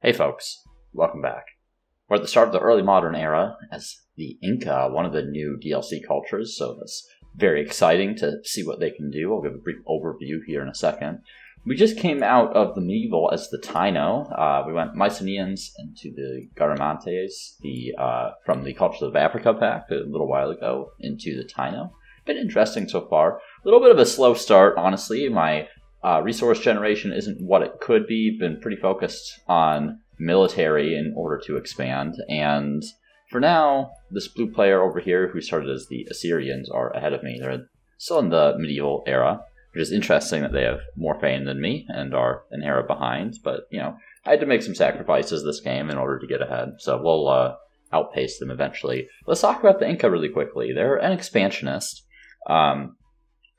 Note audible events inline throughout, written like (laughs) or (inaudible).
Hey folks, welcome back. We're at the start of the early modern era as the Inca, one of the new DLC cultures, so that's very exciting to see what they can do. I'll give a brief overview here in a second. We just came out of the medieval as the Taino. Uh, we went Mycenaeans into the Garamantes, the uh, from the Cultures of Africa pack a little while ago into the Taino. Been interesting so far. A little bit of a slow start, honestly. My uh, resource generation isn't what it could be. Been pretty focused on military in order to expand. And for now, this blue player over here, who started as the Assyrians, are ahead of me. They're still in the medieval era, which is interesting that they have more fame than me and are an era behind. But, you know, I had to make some sacrifices this game in order to get ahead. So we'll uh, outpace them eventually. Let's talk about the Inca really quickly. They're an expansionist, um,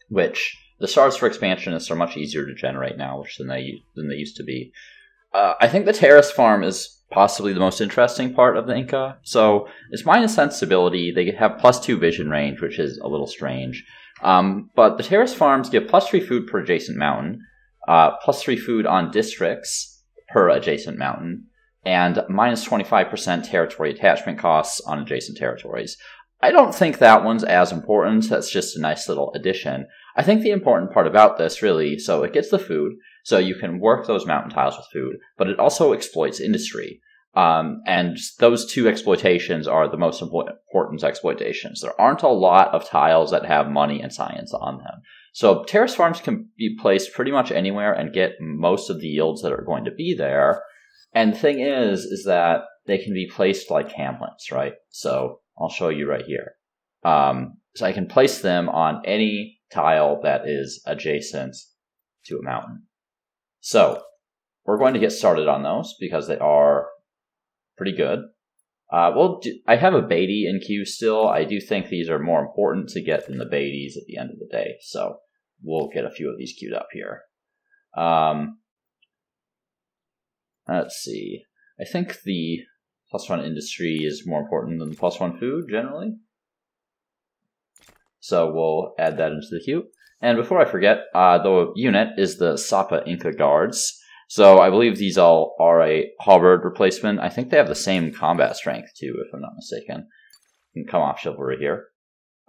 which the stars for expansionists are much easier to generate now, which than they than they used to be. Uh, I think the terrace farm is possibly the most interesting part of the Inca. So it's minus sensibility. They have plus two vision range, which is a little strange. Um, but the terrace farms give plus three food per adjacent mountain, uh, plus three food on districts per adjacent mountain, and minus 25% territory attachment costs on adjacent territories. I don't think that one's as important. That's just a nice little addition. I think the important part about this really, so it gets the food, so you can work those mountain tiles with food, but it also exploits industry. Um, and those two exploitations are the most important exploitations. There aren't a lot of tiles that have money and science on them. So terrace farms can be placed pretty much anywhere and get most of the yields that are going to be there. And the thing is, is that they can be placed like hamlets, right? So I'll show you right here. Um, so I can place them on any tile that is adjacent to a mountain. So we're going to get started on those because they are pretty good. Uh, well, I have a Beatty in queue still. I do think these are more important to get than the Beatties at the end of the day. So we'll get a few of these queued up here. Um, let's see. I think the plus one industry is more important than the plus one food generally. So we'll add that into the queue. And before I forget, uh, the unit is the Sapa Inca Guards. So I believe these all are a halberd replacement. I think they have the same combat strength too, if I'm not mistaken. You can come off chivalry here.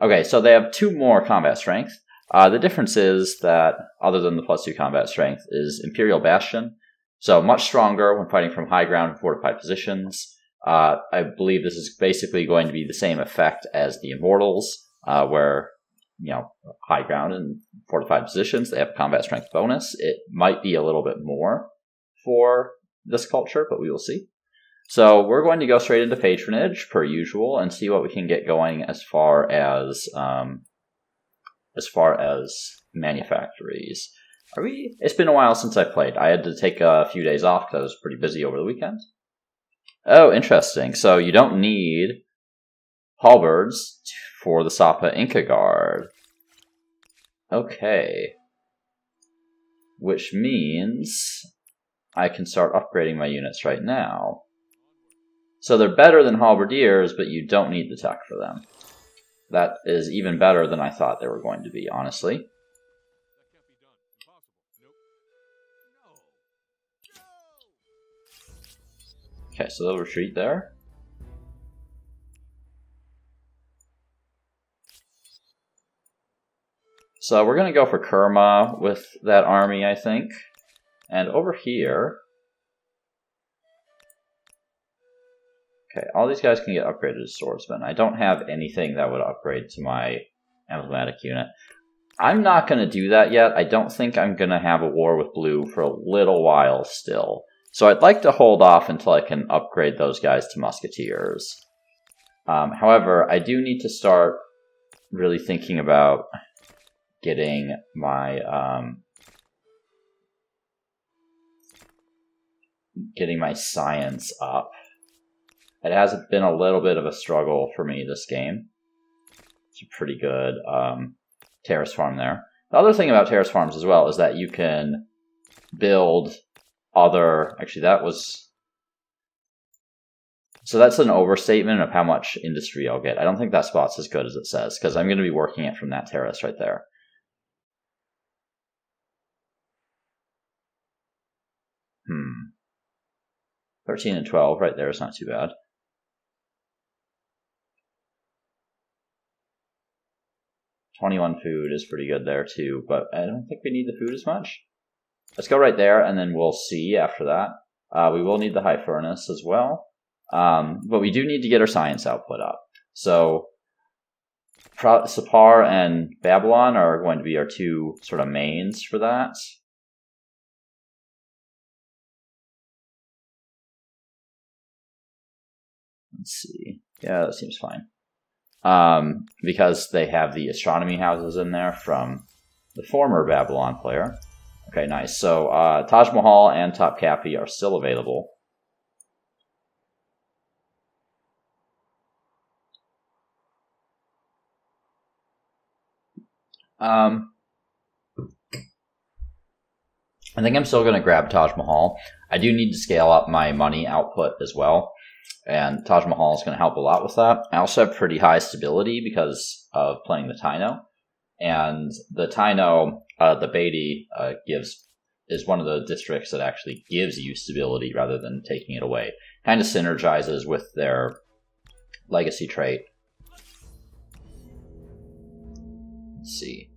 Okay, so they have two more combat strength. Uh, the difference is that, other than the plus two combat strength, is Imperial Bastion. So much stronger when fighting from high ground and fortified positions. Uh, I believe this is basically going to be the same effect as the Immortals, uh, where you know high ground and fortified positions they have combat strength bonus. It might be a little bit more for this culture, but we will see. So we're going to go straight into patronage per usual and see what we can get going as far as um, as far as manufactories. Are we? It's been a while since I played. I had to take a few days off because I was pretty busy over the weekend. Oh, interesting. So you don't need halberds for the Sapa Inca Guard. Okay. Which means I can start upgrading my units right now. So they're better than halberdiers, but you don't need the tech for them. That is even better than I thought they were going to be, honestly. Okay, so they'll retreat there. So we're going to go for Kerma with that army, I think. And over here... Okay, all these guys can get upgraded to swordsmen. I don't have anything that would upgrade to my emblematic unit. I'm not going to do that yet. I don't think I'm going to have a war with blue for a little while still. So I'd like to hold off until I can upgrade those guys to musketeers. Um, however, I do need to start really thinking about getting my um, getting my science up. It has been a little bit of a struggle for me this game. It's a pretty good um, terrace farm there. The other thing about terrace farms as well is that you can build other. Actually, that was. So that's an overstatement of how much industry I'll get. I don't think that spot's as good as it says because I'm going to be working it from that terrace right there. 13 and 12 right there is not too bad. Twenty-one food is pretty good there too, but I don't think we need the food as much. Let's go right there, and then we'll see after that. Uh, we will need the high furnace as well, um, but we do need to get our science output up. So Sapar and Babylon are going to be our two sort of mains for that. Let's see. Yeah, that seems fine. Um, because they have the astronomy houses in there from the former Babylon player. Okay, nice. So uh, Taj Mahal and Topkapi are still available. Um, I think I'm still going to grab Taj Mahal. I do need to scale up my money output as well, and Taj Mahal is going to help a lot with that. I also have pretty high stability because of playing the Taino, and the Taino, uh, the Beatty, uh, gives is one of the districts that actually gives you stability rather than taking it away. Kind of synergizes with their legacy trait. Let's see.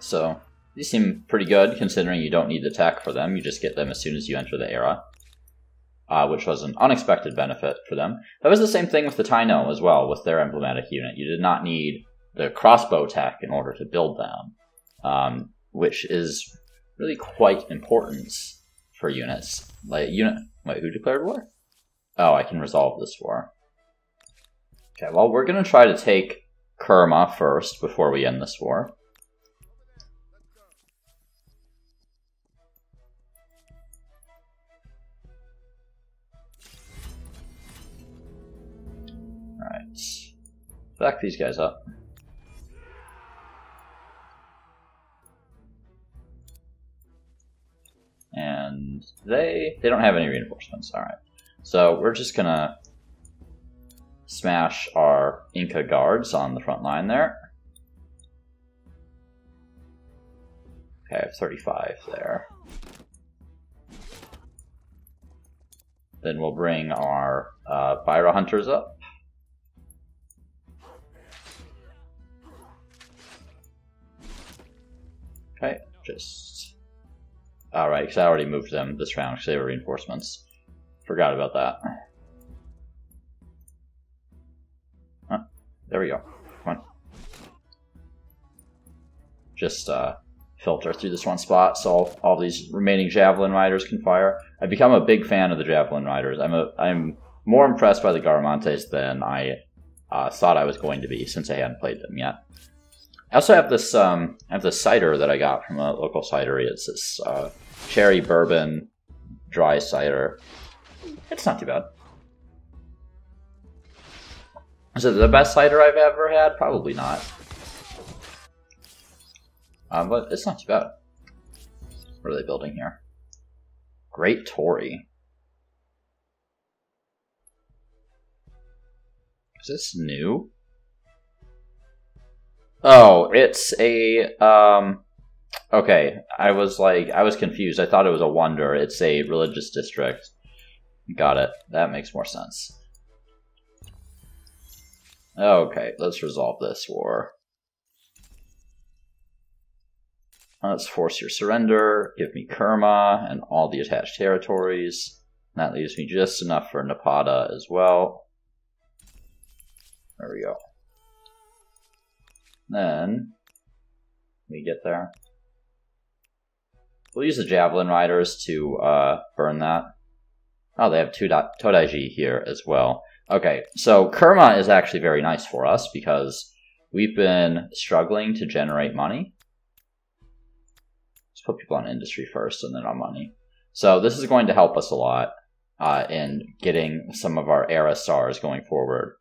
So these seem pretty good considering you don't need the tech for them. You just get them as soon as you enter the era, uh, which was an unexpected benefit for them. That was the same thing with the Taino as well, with their emblematic unit. You did not need the crossbow tech in order to build them, um, which is really quite important for units. Like unit, wait, who declared war? Oh, I can resolve this war. Okay, well, we're going to try to take Kerma first before we end this war. Back these guys up. And they they don't have any reinforcements. Alright. So we're just gonna smash our Inca guards on the front line there. Okay, I have 35 there. Then we'll bring our uh, Byra Hunters up. Okay, just... Alright, because I already moved them this round because they were reinforcements. Forgot about that. Huh, there we go. Come on. Just uh, filter through this one spot so all, these remaining Javelin Riders can fire. I've become a big fan of the Javelin Riders. I'm, a, I'm more impressed by the Garamantes than I uh, thought I was going to be since I hadn't played them yet. I also have this um, I have this cider that I got from a local cidery. It's this uh, cherry bourbon dry cider. It's not too bad. Is it the best cider I've ever had? Probably not. Um, but it's not too bad. What are they building here? Great Tory. Is this new? Oh, it's a um okay, I was like I was confused. I thought it was a wonder. It's a religious district. Got it. That makes more sense. Okay, let's resolve this war. Let's force your surrender, give me Kerma and all the attached territories. That leaves me just enough for Napata as well. There we go. Then we get there. We'll use the Javelin Riders to uh, burn that. Oh, they have two Todaiji here as well. Okay, so Kerma is actually very nice for us because we've been struggling to generate money. Let's put people on industry first and then on money. So this is going to help us a lot uh, in getting some of our era stars going forward.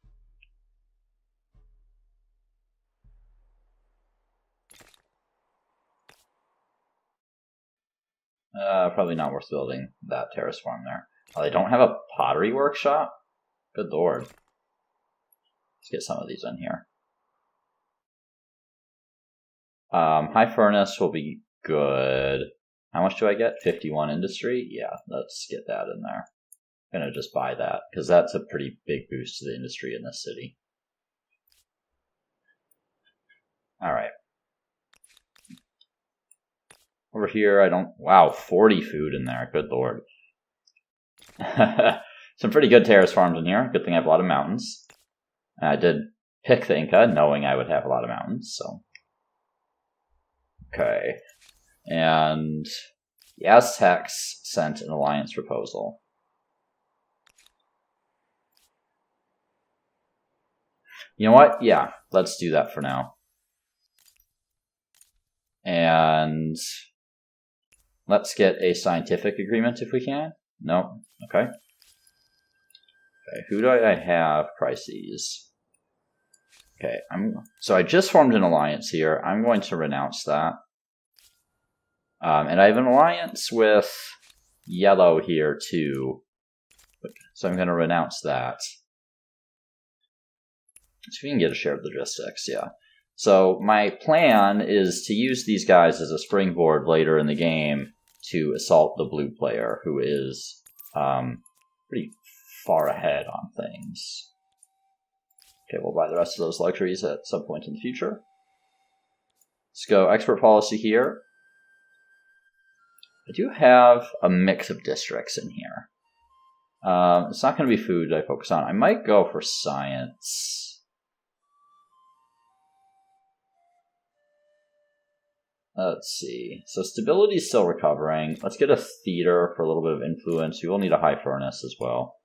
Uh, probably not worth building that terrace farm there. Oh, they don't have a pottery workshop? Good lord. Let's get some of these in here. Um, high furnace will be good. How much do I get? 51 industry? Yeah, let's get that in there. I'm gonna just buy that because that's a pretty big boost to the industry in this city. All right. Over here, I don't. Wow, 40 food in there. Good lord. (laughs) Some pretty good terrace farms in here. Good thing I have a lot of mountains. I did pick the Inca knowing I would have a lot of mountains, so. Okay. And the Aztecs sent an alliance proposal. You know what? Yeah, let's do that for now. And let's get a scientific agreement if we can. No? Okay. Okay, who do I have crises? Okay, I'm so I just formed an alliance here. I'm going to renounce that. Um, and I have an alliance with yellow here too. So I'm going to renounce that. So we can get a share shared logistics, yeah. So my plan is to use these guys as a springboard later in the game to assault the blue player, who is um, pretty far ahead on things. Okay, we'll buy the rest of those luxuries at some point in the future. Let's go expert policy here. I do have a mix of districts in here. Um, it's not going to be food I focus on. I might go for science. Let's see. So stability is still recovering. Let's get a theater for a little bit of influence. We will need a high furnace as well.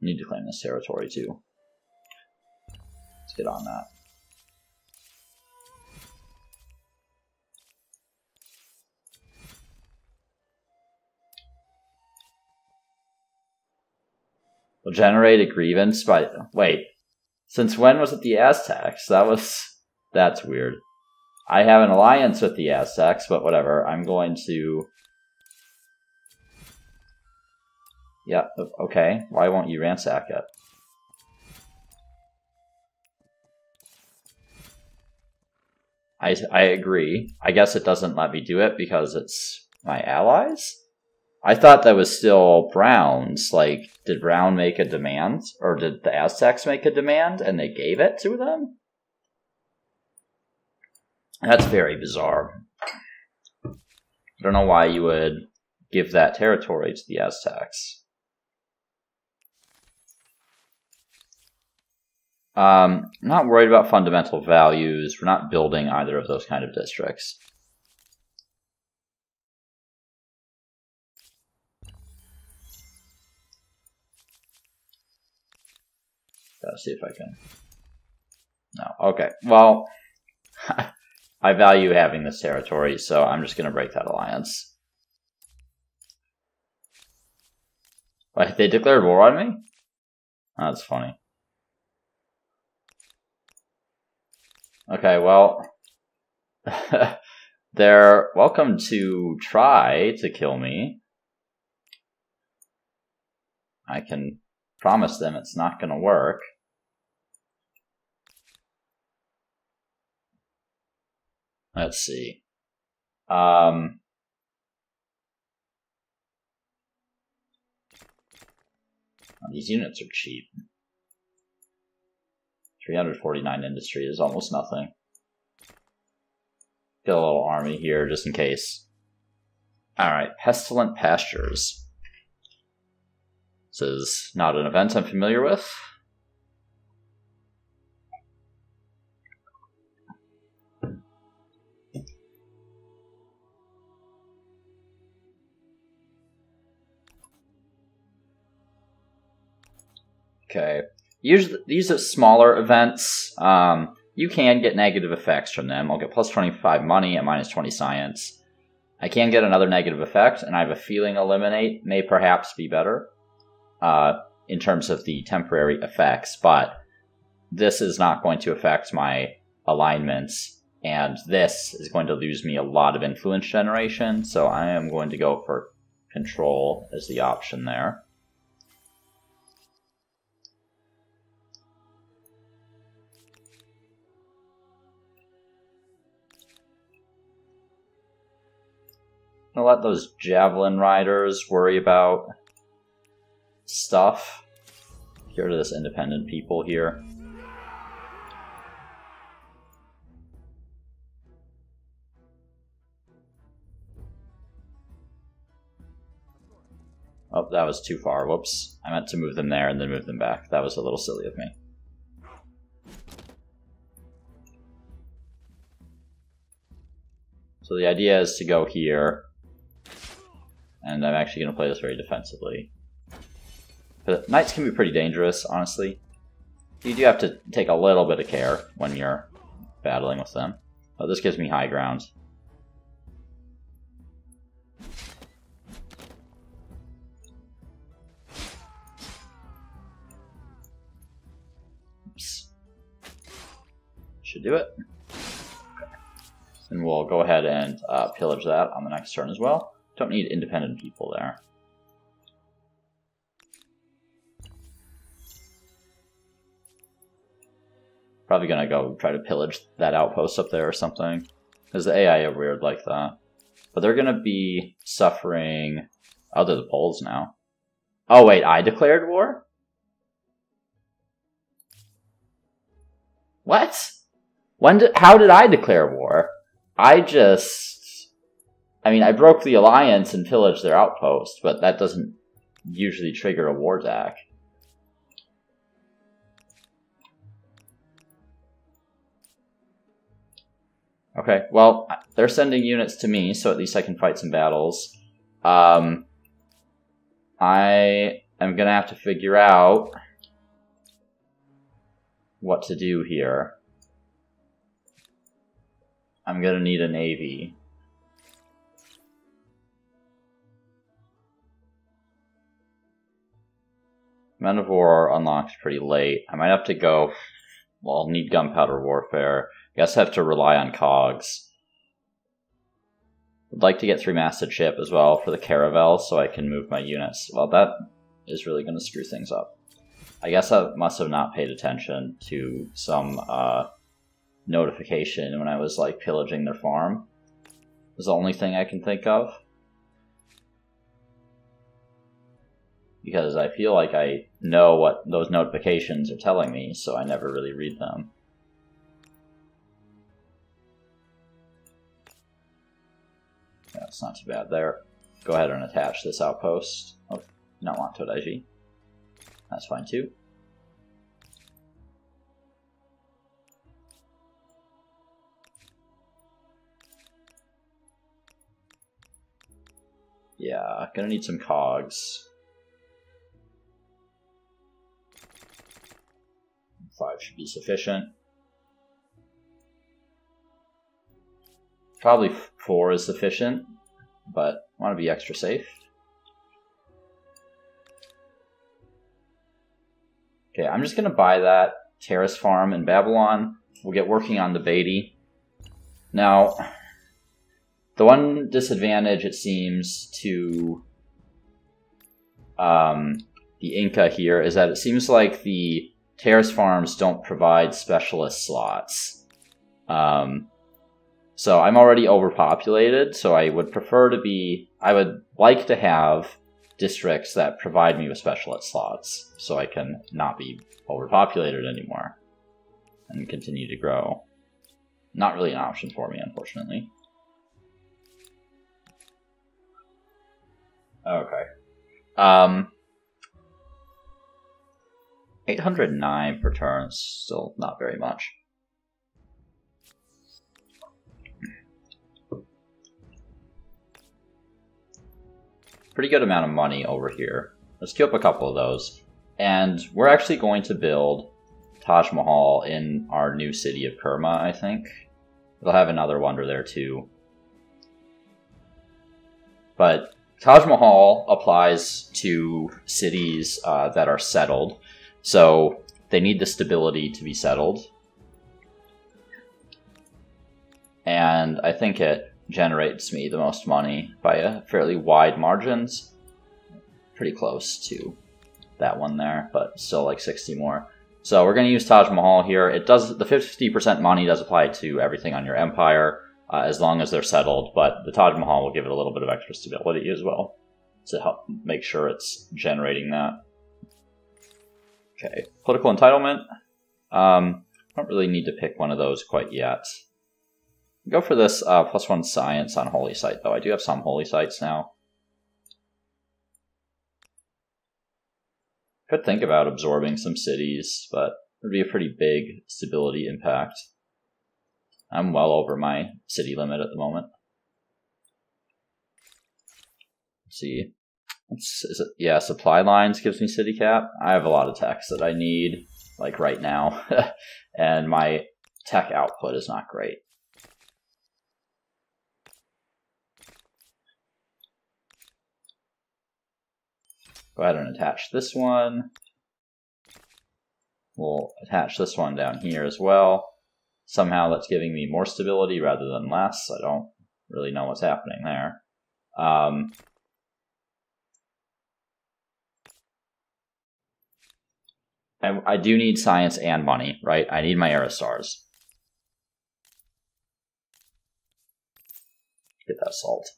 need to claim this territory too. Let's get on that. We'll generate a grievance by wait. Since when was it the Aztecs? That was that's weird. I have an alliance with the Aztecs, but whatever. I'm going to. Yeah, okay. Why won't you ransack it? I, I agree. I guess it doesn't let me do it because it's my allies? I thought that was still Brown's. Like, did Brown make a demand? Or did the Aztecs make a demand and they gave it to them? That's very bizarre. I don't know why you would give that territory to the Aztecs. Um, not worried about fundamental values. We're not building either of those kind of districts. Gotta see if I can. No. Okay. Well, (laughs) I value having this territory, so I'm just going to break that alliance. Wait, they declared war on me? That's funny. Okay, well, (laughs) they're welcome to try to kill me. I can promise them it's not going to work. Let's see. Um, these units are cheap. 349 industry is almost nothing. Get a little army here just in case. Alright, Pestilent Pastures. This is not an event I'm familiar with. Okay. Usually, these are smaller events. Um, you can get negative effects from them. I'll get plus 25 money and minus 20 science. I can get another negative effect, and I have a feeling Eliminate may perhaps be better uh, in terms of the temporary effects, but this is not going to affect my alignments, and this is going to lose me a lot of influence generation, so I am going to go for control as the option there. I'll let those javelin riders worry about stuff. Rid of this independent people here. Oh, that was too far. Whoops. I meant to move them there and then move them back. That was a little silly of me. So the idea is to go here, and I'm actually going to play this very defensively. But knights can be pretty dangerous, honestly. You do have to take a little bit of care when you're battling with them. But this gives me high ground. Oops. Should do it. And we'll go ahead and uh, pillage that on the next turn as well. Don't need independent people there. Probably gonna go try to pillage that outpost up there or something. Because the AI are weird like that. But they're gonna be suffering... Oh, they're the Poles now. Oh wait, I declared war? What? When did, how did I declare war? I just... I mean, I broke the alliance and pillaged their outpost, but that doesn't usually trigger a war attack. Okay, well, they're sending units to me, so at least I can fight some battles. Um, I am gonna have to figure out what to do here. I'm gonna need a navy. Men of War unlocks pretty late. I might have to go. Well, I'll need gunpowder warfare. I guess I have to rely on cogs. I'd like to get three masted ship as well for the caravel so I can move my units. Well, that is really going to screw things up. I guess I must have not paid attention to some uh, notification when I was like pillaging their farm. Is the only thing I can think of. Because I feel like I know what those notifications are telling me, so I never really read them. That's not too bad there. Go ahead and attach this outpost. Oh, not want Todaiji. That's fine too. Yeah, gonna need some cogs. Five should be sufficient. Probably four is sufficient, but I want to be extra safe. Okay, I'm just going to buy that terrace farm in Babylon. We'll get working on the Beatty. Now, the one disadvantage, it seems, to um, the Inca here is that it seems like the terrace farms don't provide specialist slots. Um, so I'm already overpopulated, so I would prefer to be, I would like to have districts that provide me with specialist slots so I can not be overpopulated anymore and continue to grow. Not really an option for me, unfortunately. Okay. Um, 809 per turn, still not very much. pretty good amount of money over here. Let's queue up a couple of those. And we're actually going to build Taj Mahal in our new city of Kerma, I think. They'll have another wonder there too. But Taj Mahal applies to cities uh, that are settled. So they need the stability to be settled. And I think it generates me the most money by a fairly wide margins. Pretty close to that one there, but still like 60 more. So we're going to use Taj Mahal here. It does the 50% money does apply to everything on your empire. uh, as long as they're settled. But the Taj Mahal will give it a little bit of extra stability as well to help make sure it's generating that. Okay, political entitlement. Um, I don't really need to pick one of those quite yet. Go for this uh, plus one science on holy site, though. I do have some holy sites now. Could think about absorbing some cities, but it would be a pretty big stability impact. I'm well over my city limit at the moment. Let's see. It, yeah, supply lines gives me city cap. I have a lot of techs that I need, like right now, (laughs) and my tech output is not great. Go ahead and attach this one. We'll attach this one down here as well. Somehow that's giving me more stability rather than less. I don't really know what's happening there. Um, I, I do need science and money, right? I need my era stars. Get that salt.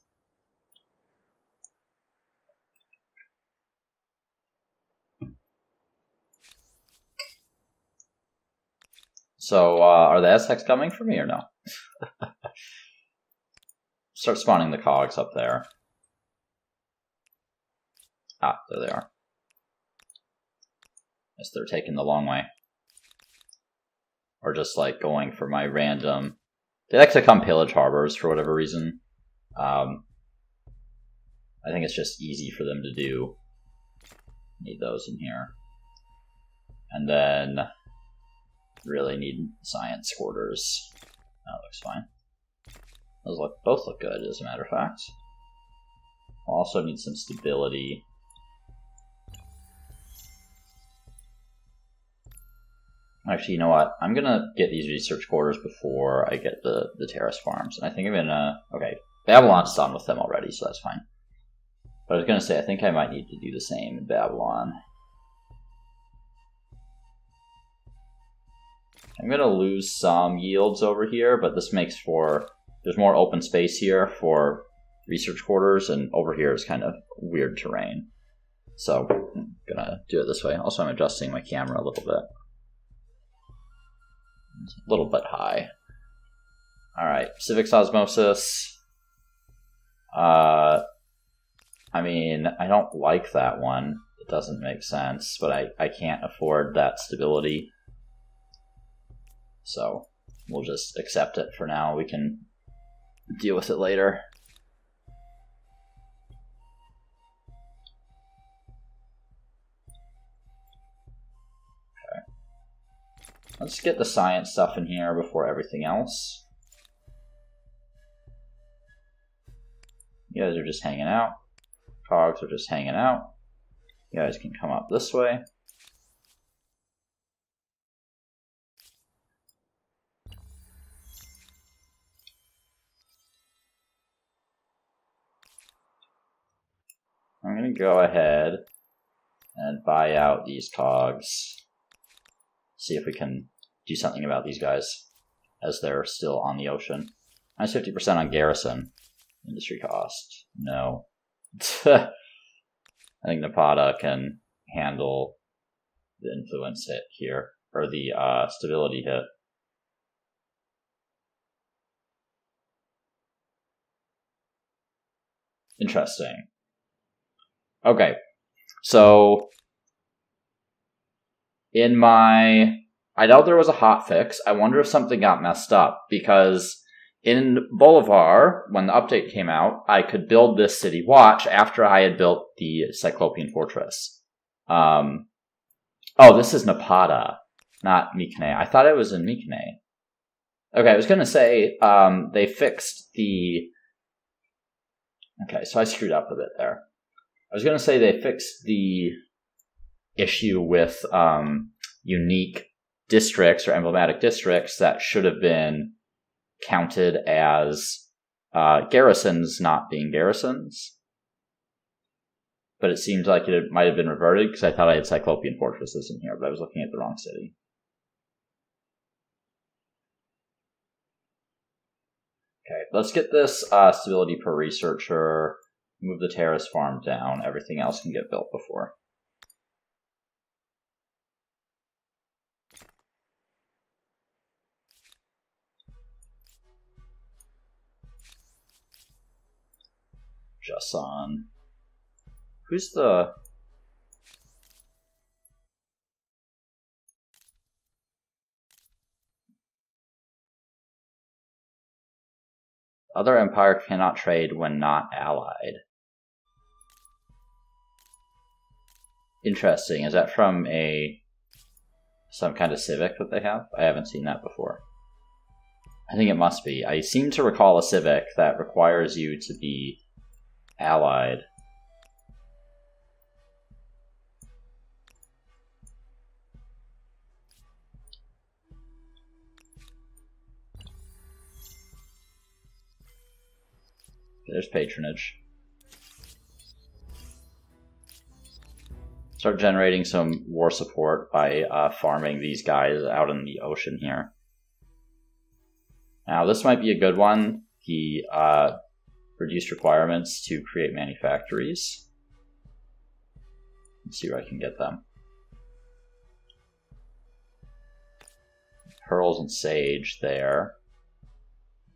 So, uh, are the Aztecs coming for me or no? (laughs) Start spawning the cogs up there. Ah, there they are. Guess they're taking the long way. Or just like going for my random. They like to come pillage harbors for whatever reason. Um, I think it's just easy for them to do. Need those in here. And then really need science quarters. That looks fine. Those look both look good, as a matter of fact. Also need some stability. Actually, you know what? I'm gonna get these research quarters before I get the, the terrace farms. And I think I'm gonna... Okay, Babylon's done with them already, so that's fine. But I was gonna say, I think I might need to do the same in Babylon. I'm going to lose some yields over here, but this makes for, there's more open space here for research quarters, and over here is kind of weird terrain. So I'm going to do it this way. Also, I'm adjusting my camera a little bit. A little bit high. All right, civics osmosis. Uh, I mean, I don't like that one. It doesn't make sense, but I, I can't afford that stability. So we'll just accept it for now. We can deal with it later. Let's get the science stuff in here before everything else. You guys are just hanging out. Cogs are just hanging out. You guys can come up this way. I'm going to go ahead and buy out these cogs. See if we can do something about these guys as they're still on the ocean. Minus 50% on garrison. Industry cost. No. (laughs) I think Napata can handle the influence hit here, or the uh, stability hit. Interesting. Okay. So in my I know there was a hot fix. I wonder if something got messed up because in Bolivar, when the update came out, I could build this city watch after I had built the Cyclopean fortress. Um, oh, this is Napata, not Mycenae. I thought it was in Mycenae. Okay, I was going to say um, they fixed the. Okay, so I screwed up a bit there. I was going to say they fixed the issue with um, unique districts or emblematic districts that should have been counted as uh, garrisons not being garrisons. But it seems like it might have been reverted because I thought I had Cyclopean fortresses in here, but I was looking at the wrong city. Okay, let's get this uh, stability per researcher, move the terrace farm down, everything else can get built before. Jason. Who's the Other empire cannot trade when not allied. Interesting. Is that from a some kind of civic that they have? I haven't seen that before. I think it must be. I seem to recall a civic that requires you to be allied. There's patronage. Start generating some war support by uh, farming these guys out in the ocean here. Now, this might be a good one. He uh, reduced requirements to create manufactories. Let's see where I can get them. Pearls and sage there.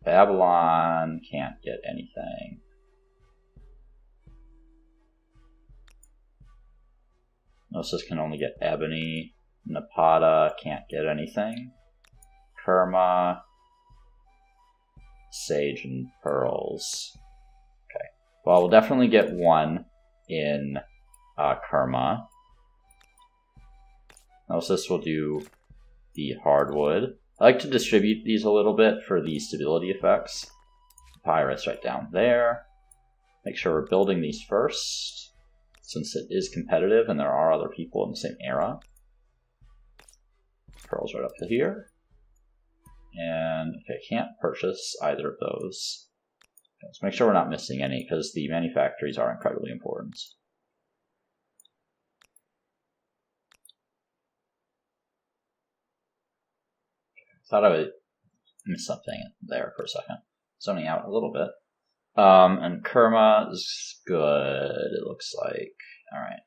Babylon can't get anything. Gnosis can only get ebony. Napata can't get anything. Kerma, sage, and pearls. Well, we'll definitely get one in uh, Kerma. Gnosis will do the hardwood. I like to distribute these a little bit for the stability effects. Papyrus right down there. Make sure we're building these first, since it is competitive and there are other people in the same era. Pearls right up to here. And okay, I can't purchase either of those. Let's make sure we're not missing any, because the manufactories are incredibly important. thought I would miss something there for a second. Zoning out a little bit. Um, and Kerma is good, it looks like. Alright.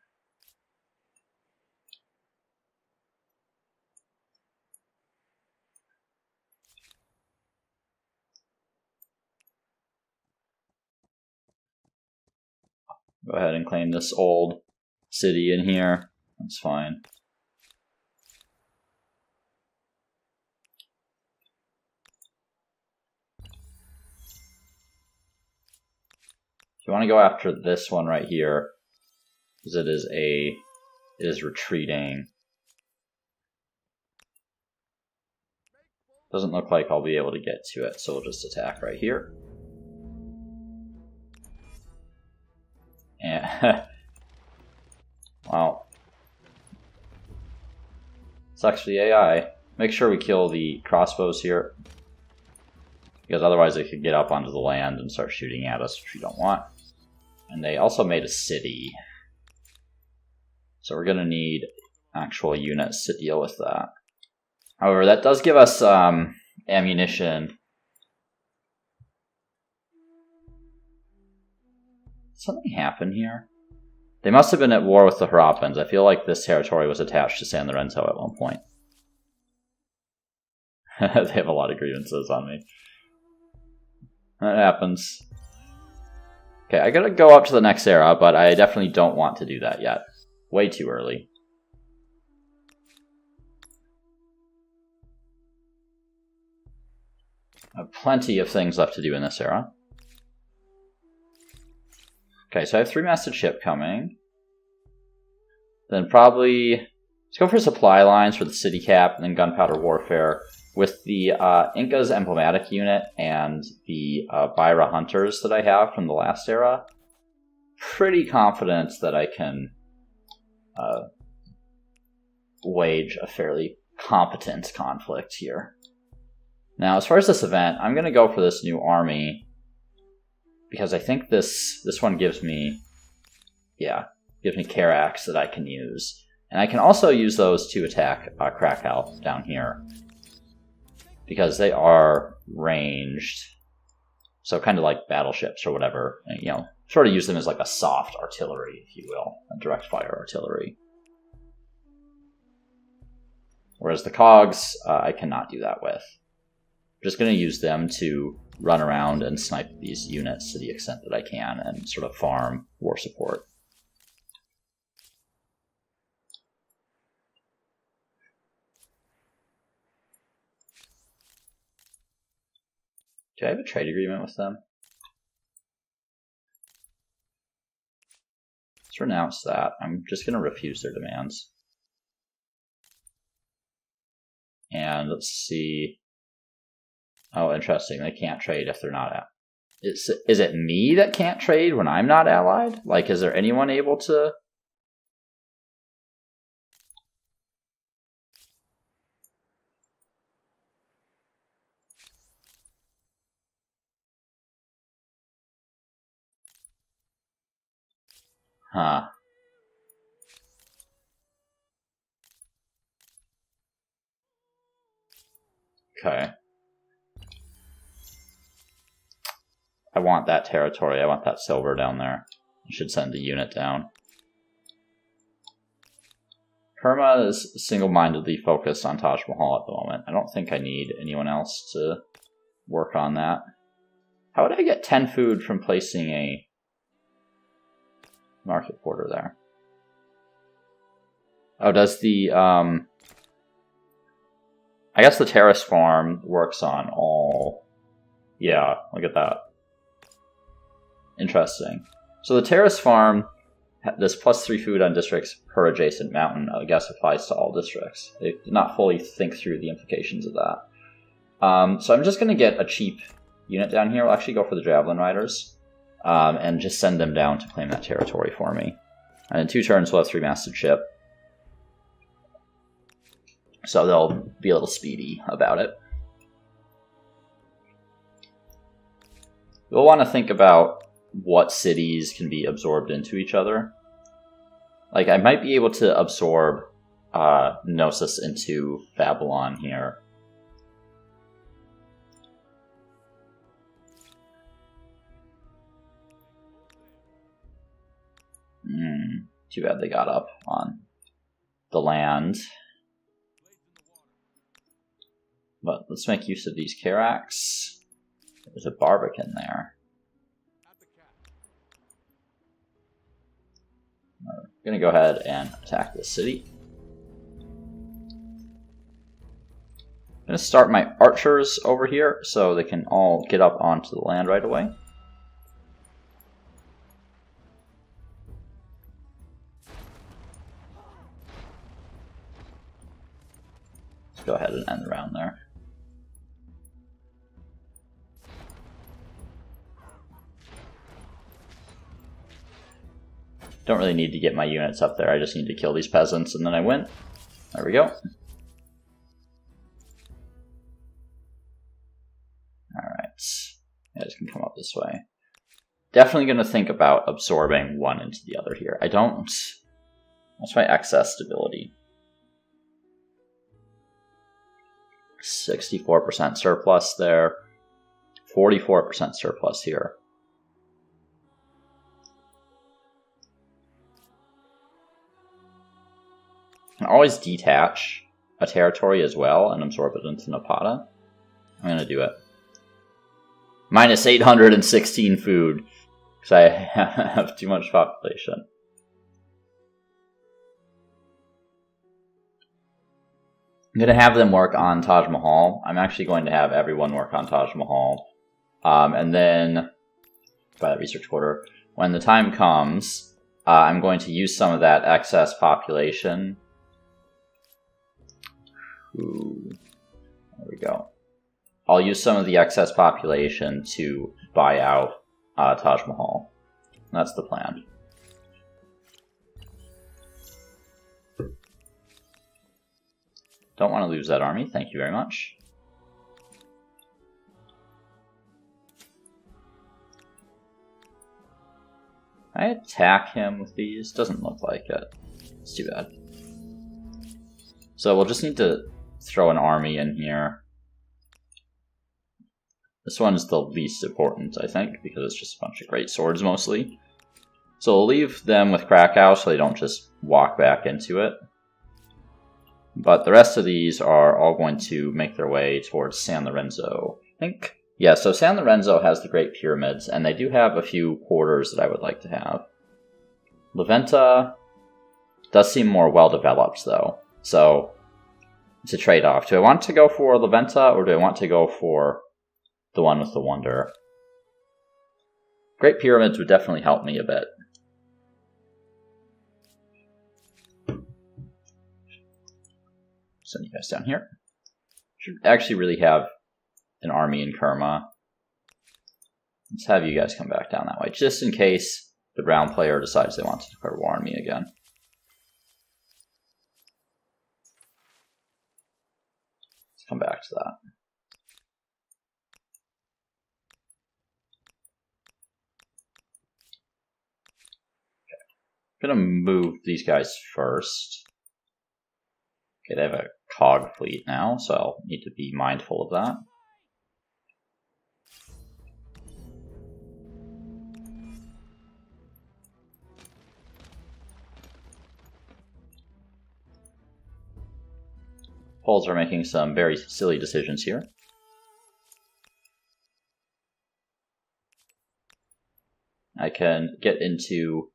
Go ahead and claim this old city in here. That's fine. If you want to go after this one right here, because it is a, it is retreating. Doesn't look like I'll be able to get to it, so we'll just attack right here. Well, sucks for the AI. Make sure we kill the crossbows here, because otherwise they could get up onto the land and start shooting at us, which we don't want. And they also made a city. So we're going to need actual units to deal with that. However, that does give us um, ammunition. Something happened here? They must have been at war with the Harappans. I feel like this territory was attached to San Lorenzo at one point. (laughs) they have a lot of grievances on me. That happens. Okay, I gotta go up to the next era, but I definitely don't want to do that yet. Way too early. I have plenty of things left to do in this era. Okay, so I have three master ship coming. Then probably let's go for supply lines for the city cap and then gunpowder warfare with the uh, Inca's emblematic unit and the uh, Byra hunters that I have from the last era, pretty confident that I can uh, wage a fairly competent conflict here. Now, as far as this event, I'm going to go for this new army because I think this this one gives me, yeah, gives me Carracks that I can use. And I can also use those to attack uh, Krakow down here because they are ranged. So kind of like battleships or whatever. You know, sort of use them as like a soft artillery, if you will, a direct fire artillery. Whereas the cogs, uh, I cannot do that with. I'm just going to use them to run around and snipe these units to the extent that I can and sort of farm war support. Do I have a trade agreement with them? Let's renounce that. I'm just going to refuse their demands. And let's see. Oh, interesting. They can't trade if they're not at. Is, is it me that can't trade when I'm not allied? Like, is there anyone able to? Huh. Okay. I want that territory. I want that silver down there. I should send a unit down. Kerma is single-mindedly focused on Taj Mahal at the moment. I don't think I need anyone else to work on that. How would I get 10 food from placing a market quarter there? Oh, does the, um... I guess the terrace farm works on all... Yeah, look at that. Interesting. So the terrace farm, this plus three food on districts per adjacent mountain, I guess applies to all districts. They did not fully think through the implications of that. Um, so I'm just going to get a cheap unit down here. I'll actually go for the Javelin Riders um, and just send them down to claim that territory for me. And in two turns, we'll have three masted ship. So they'll be a little speedy about it. You'll want to think about what cities can be absorbed into each other. Like, I might be able to absorb uh, Knossos into Babylon here. Hmm, too bad they got up on the land. But let's make use of these Carracks. There's a Barbican there. Going to go ahead and attack this city. I'm going to start my archers over here so they can all get up onto the land right away. Let's go ahead and end the round there. Don't really need to get my units up there, I just need to kill these peasants and then I win. There we go. Alright. You guys can come up this way. Definitely going to think about absorbing one into the other here. I don't... What's my excess stability? 64% surplus there. 44% surplus here. Can always detach a territory as well and absorb it into Napata. I'm going to do it. Minus 816 food, because I (laughs) have too much population. I'm going to have them work on Taj Mahal. I'm actually going to have everyone work on Taj Mahal. Um, and then, by the research quarter, when the time comes, uh, I'm going to use some of that excess population Ooh. There we go. I'll use some of the excess population to buy out uh, Taj Mahal. That's the plan. Don't want to lose that army. Thank you very much. I attack him with these? Doesn't look like it. It's too bad. So we'll just need to throw an army in here. This one is the least important, I think, because it's just a bunch of great swords mostly. So we'll leave them with Krakow so they don't just walk back into it. But the rest of these are all going to make their way towards San Lorenzo, I think. Yeah, so San Lorenzo has the Great Pyramids, and they do have a few quarters that I would like to have. La Venta does seem more well developed, though. So it's a trade off. Do I want to go for La Venta, or do I want to go for the one with the Wonder? Great Pyramids would definitely help me a bit. Send you guys down here. Should actually really have an army in Kerma. Let's have you guys come back down that way, just in case the brown player decides they want to declare war on me again. Come back to that. Okay. I'm gonna move these guys first. Okay, they have a cog fleet now, so I'll need to be mindful of that. Poles are making some very silly decisions here. I can get into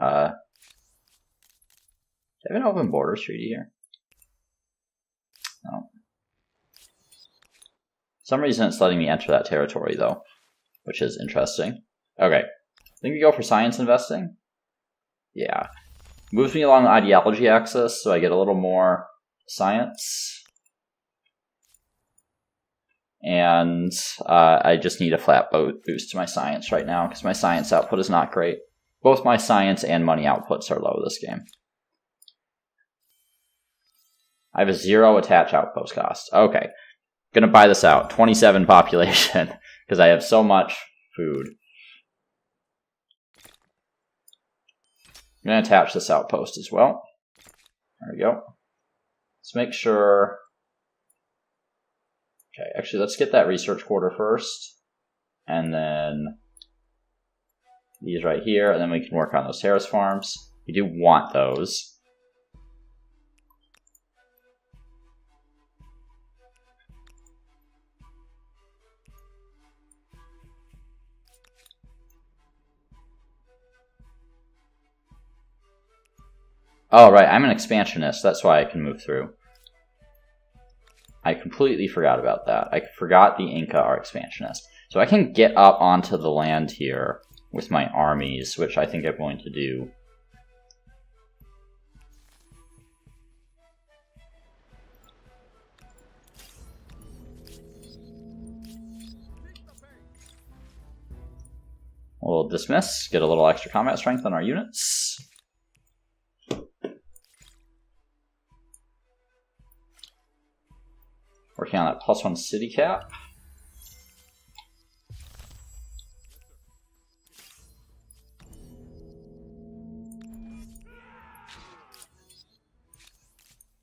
uh, do I have an open borders treaty here? No. some reason it's letting me enter that territory though, which is interesting. Okay, I think we go for science investing. Yeah, moves me along the ideology axis, so I get a little more science. And uh, I just need a flat boost to my science right now because my science output is not great. Both my science and money outputs are low this game. I have a zero attach outpost cost. Okay. Gonna buy this out. 27 (laughs) population because I have so much food. I'm gonna attach this outpost as well. There we go. Let's make sure. Okay, actually, let's get that research quarter first. And then these right here, and then we can work on those terrace farms. We do want those. Oh, right, I'm an expansionist. That's why I can move through. I completely forgot about that. I forgot the Inca are expansionist. So I can get up onto the land here with my armies, which I think I'm going to do. We'll dismiss, get a little extra combat strength on our units. Working on that plus one city cap.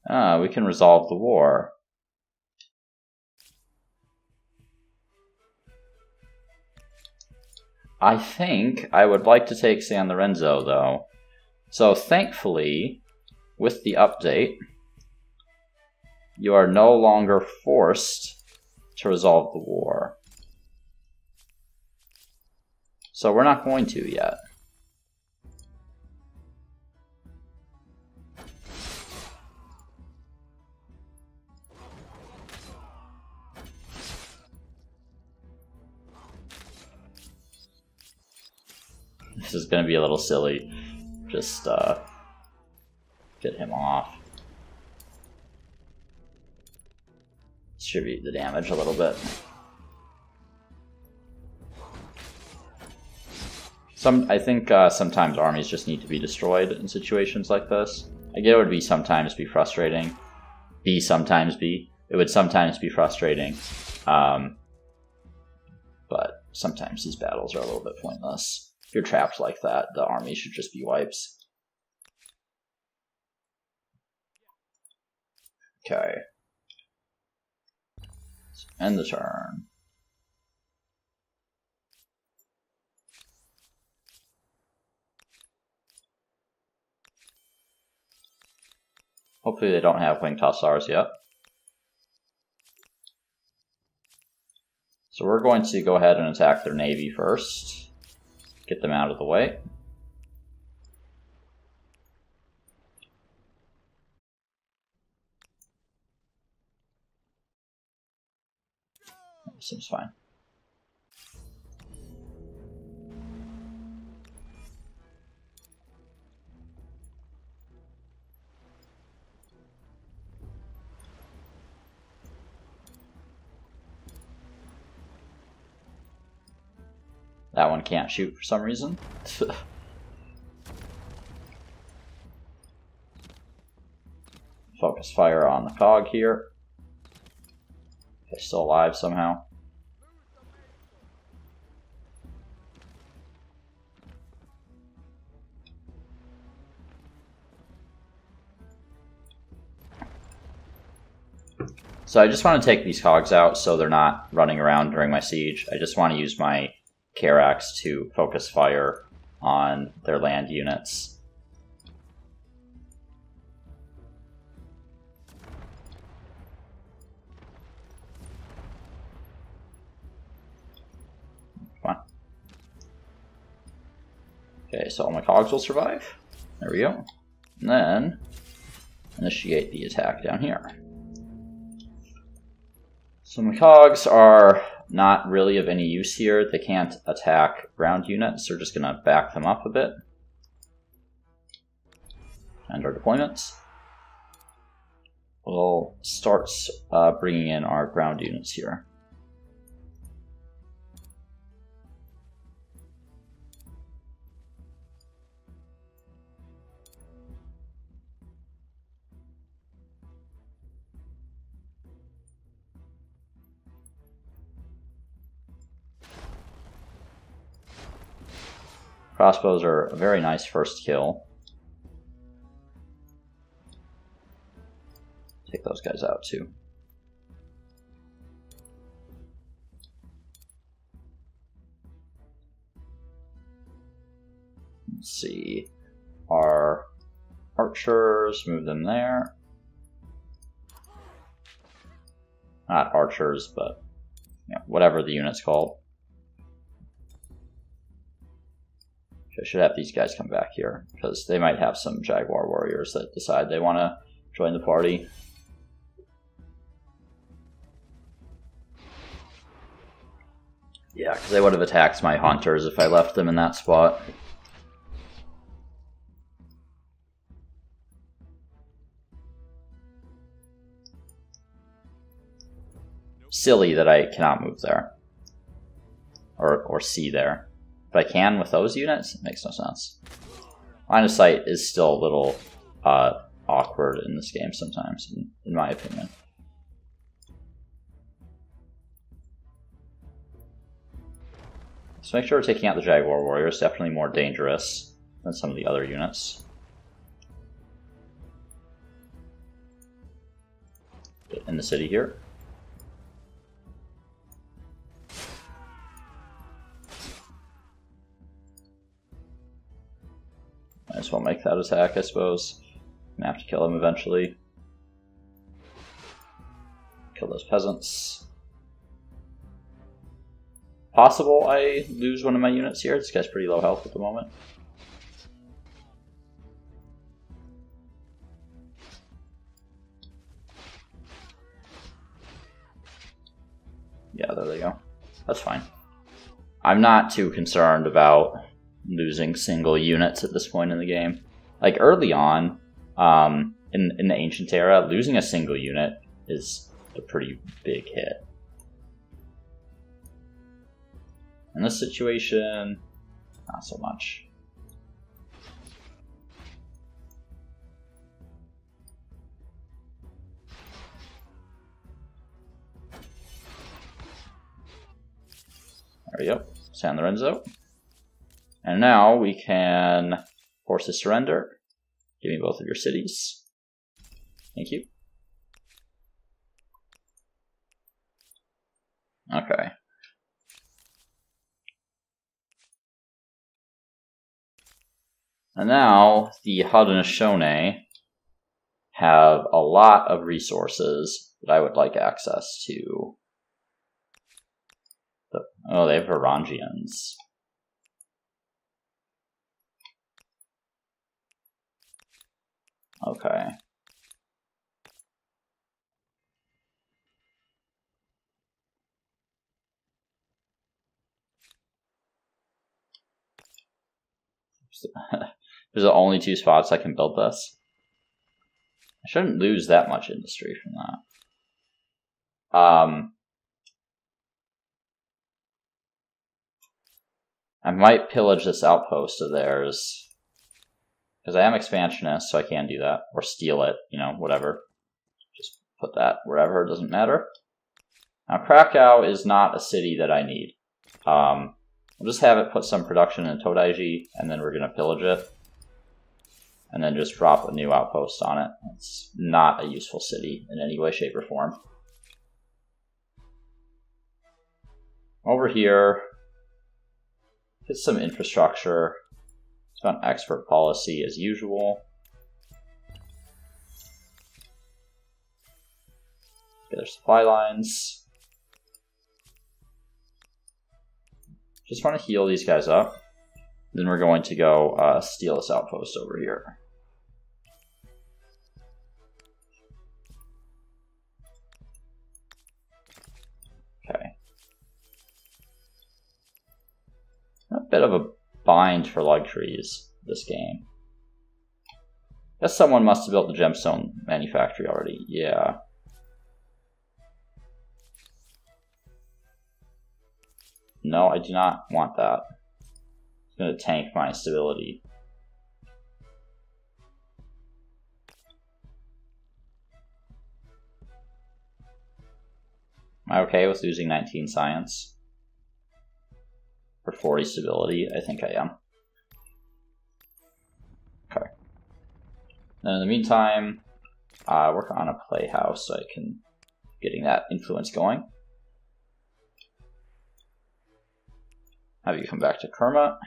Ah, we can resolve the war. I think I would like to take San Lorenzo, though. So thankfully, with the update, you are no longer forced to resolve the war. So we're not going to yet. This is going to be a little silly. Just uh, get him off. Distribute the damage a little bit. Some, I think uh, sometimes armies just need to be destroyed in situations like this. I get it would be sometimes be frustrating. Be sometimes be. It would sometimes be frustrating. Um, but sometimes these battles are a little bit pointless. If you're trapped like that, the army should just be wipes. Okay. End the turn. Hopefully they don't have Winged Hussars yet. So we're going to go ahead and attack their navy first. Get them out of the way. Seems fine. That one can't shoot for some reason. (laughs) Focus fire on the cog here. They're still alive somehow. So I just want to take these cogs out so they're not running around during my siege. I just want to use my Carracks to focus fire on their land units. Come on. Okay, so all my cogs will survive. There we go. And then initiate the attack down here. So cogs are not really of any use here. They can't attack ground units. They're just going to back them up a bit. And our deployments. We'll start uh, bringing in our ground units here. Crossbows are a very nice first kill. Take those guys out too. Let's see. Our archers, move them there. Not archers, but you know, whatever the unit's called. I should have these guys come back here because they might have some Jaguar warriors that decide they want to join the party. Yeah, because they would have attacked my hunters if I left them in that spot. Silly that I cannot move there. Or, or see there. But I can with those units? It makes no sense. Line of sight is still a little uh, awkward in this game sometimes, in, in my opinion. So make sure we're taking out the Jaguar Warriors, definitely more dangerous than some of the other units. In the city here. Might as well make that attack, I suppose. Gonna have to kill him eventually. Kill those peasants. Possible I lose one of my units here. This guy's pretty low health at the moment. Yeah, there they go. That's fine. I'm not too concerned about losing single units at this point in the game. Like early on, um, in in the ancient era, losing a single unit is a pretty big hit. In this situation, not so much. There we go. San Lorenzo. And now we can force a surrender. Give me both of your cities. Thank you. Okay. And now the Haudenosaunee have a lot of resources that I would like access to. oh, they have Varangians. Okay. (laughs) There's the only two spots I can build this. I shouldn't lose that much industry from that. Um, I might pillage this outpost of theirs. Because I am expansionist, so I can do that. Or steal it, you know, whatever. Just put that wherever, it doesn't matter. Now, Krakow is not a city that I need. Um, We'll just have it put some production in Todaiji, and then we're going to pillage it. And then just drop a new outpost on it. It's not a useful city in any way, shape, or form. Over here, get some infrastructure. It's got expert policy as usual. Get their supply lines. Just want to heal these guys up. Then we're going to go uh, steal this outpost over here. Okay. A bit of a bind for luxuries, this game. Guess someone must have built the gemstone manufactory already. Yeah. No, I do not want that. It's going to tank my stability. Am I okay with losing 19 science? For 40 stability? I think I am. Okay. And in the meantime, uh, work on a playhouse so I can getting that influence going. Have you come back to Kerma.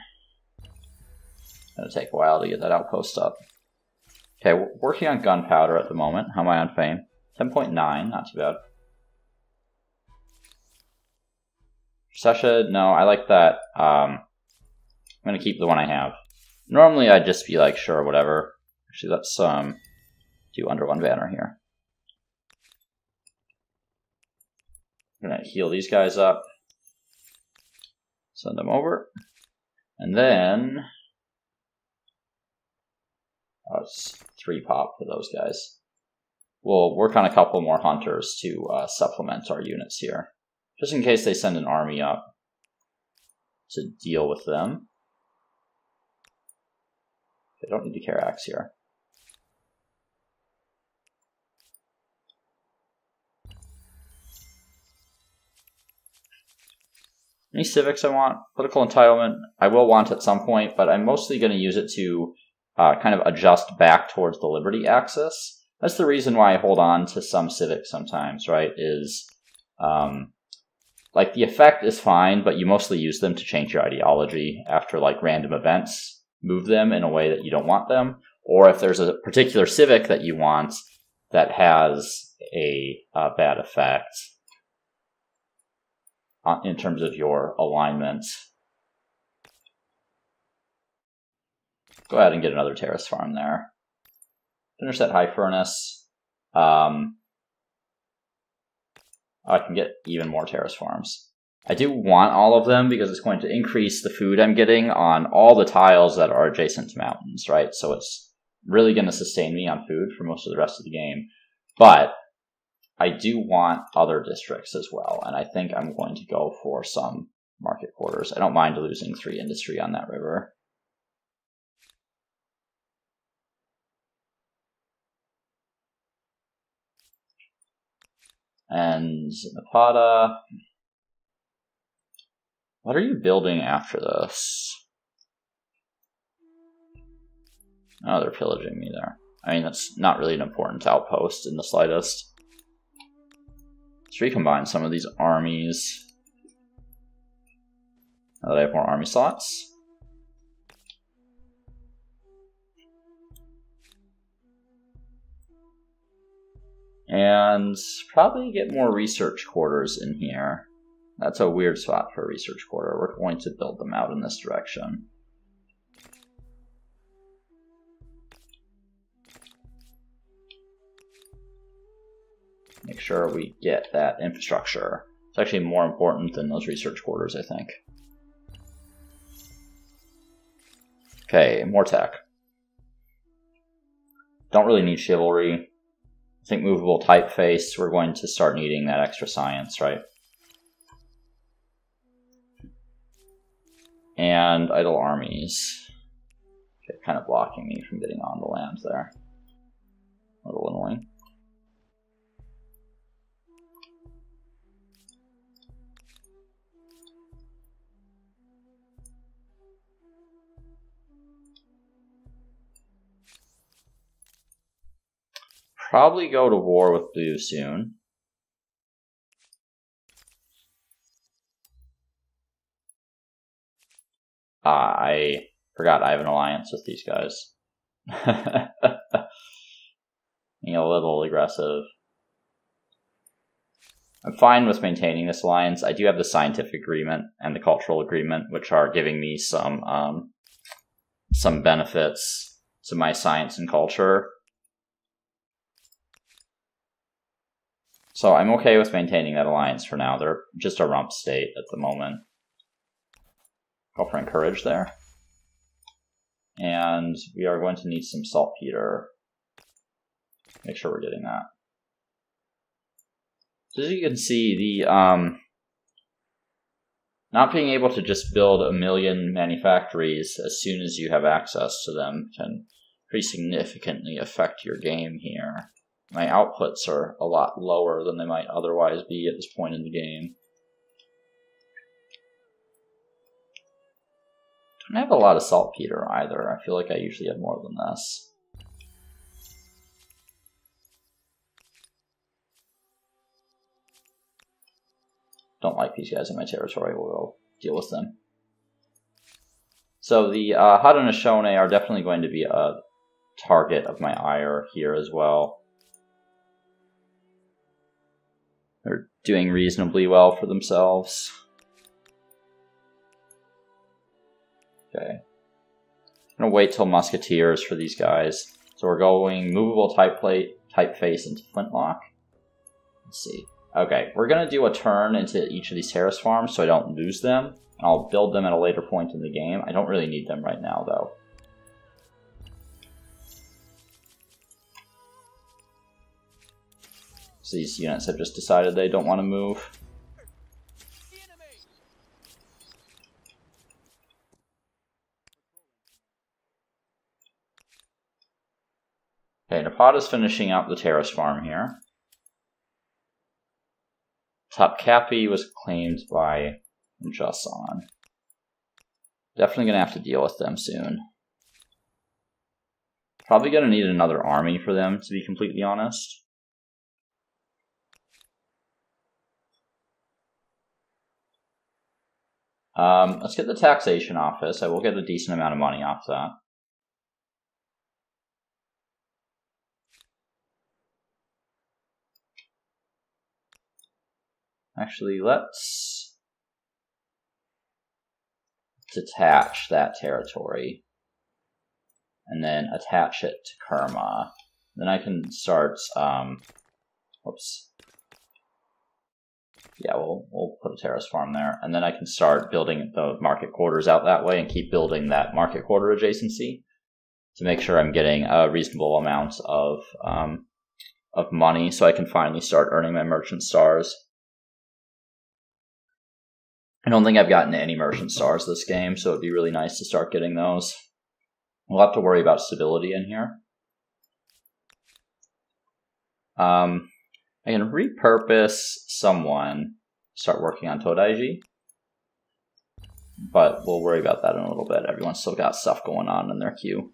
Gonna take a while to get that outpost up. Okay, working on gunpowder at the moment. How am I on fame? 10.9, not too bad. Sesha, no, I like that. Um, I'm gonna keep the one I have. Normally I'd just be like, sure, whatever. Actually, let's um, do under one banner here. I'm gonna heal these guys up. Send them over. And then, oh, three pop for those guys. We'll work on a couple more hunters to uh, supplement our units here, just in case they send an army up to deal with them. They don't need to Carracks here. Any civics I want, political entitlement, I will want at some point, but I'm mostly going to use it to uh, kind of adjust back towards the liberty axis. That's the reason why I hold on to some civics sometimes, right? Is um, like the effect is fine, but you mostly use them to change your ideology after like random events move them in a way that you don't want them, or if there's a particular civic that you want that has a, a bad effect, in terms of your alignment. Go ahead and get another terrace farm there. Finish that high furnace. Um, I can get even more terrace farms. I do want all of them because it's going to increase the food I'm getting on all the tiles that are adjacent to mountains, right? So it's really going to sustain me on food for most of the rest of the game. But I do want other districts as well, and I think I'm going to go for some market quarters. I don't mind losing three industry on that river. And Napata. What are you building after this? Oh, they're pillaging me there. I mean, that's not really an important outpost in the slightest. Let's recombine some of these armies. Now that I have more army slots. And probably get more research quarters in here. That's a weird spot for a research quarter. We're going to build them out in this direction. Make sure we get that infrastructure. It's actually more important than those research quarters, I think. Okay, more tech. Don't really need chivalry. I think movable typeface, we're going to start needing that extra science, right? And idle armies. Okay, kind of blocking me from getting on the land there. A little annoying. Probably go to war with Blue soon. Uh, I forgot I have an alliance with these guys. (laughs) Being a little aggressive. I'm fine with maintaining this alliance. I do have the scientific agreement and the cultural agreement, which are giving me some um, some benefits to my science and culture. So I'm okay with maintaining that alliance for now. They're just a rump state at the moment. Go for encourage there. And we are going to need some saltpeter. Make sure we're getting that. So as you can see, the um, not being able to just build a million manufactories as soon as you have access to them can pretty significantly affect your game here my outputs are a lot lower than they might otherwise be at this point in the game. Don't have a lot of saltpeter either. I feel like I usually have more than this. Don't like these guys in my territory. We'll deal with them. So the uh, Haudenosaunee are definitely going to be a target of my ire here as well. Doing reasonably well for themselves. Okay. I'm gonna wait till musketeers for these guys. So we're going movable type plate, typeface into flintlock. Let's see. Okay, we're gonna do a turn into each of these terrace farms so I don't lose them. I'll build them at a later point in the game. I don't really need them right now though. These units have just decided they don't want to move. Okay, Napata's finishing up the terrace farm here. Topkapi was claimed by Jason. Definitely going to have to deal with them soon. Probably going to need another army for them, to be completely honest. Um, let's get the taxation office. I will get a decent amount of money off that. Actually, let's detach that territory and then attach it to Kerma. Then I can start, um, whoops, yeah, we'll we'll put a terrace farm there, and then I can start building the market quarters out that way, and keep building that market quarter adjacency to make sure I'm getting a reasonable amount of um, of money, so I can finally start earning my merchant stars. I don't think I've gotten any merchant stars this game, so it'd be really nice to start getting those. We'll have to worry about stability in here. Um, I can repurpose someone, start working on Todaiji. But we'll worry about that in a little bit. Everyone's still got stuff going on in their queue.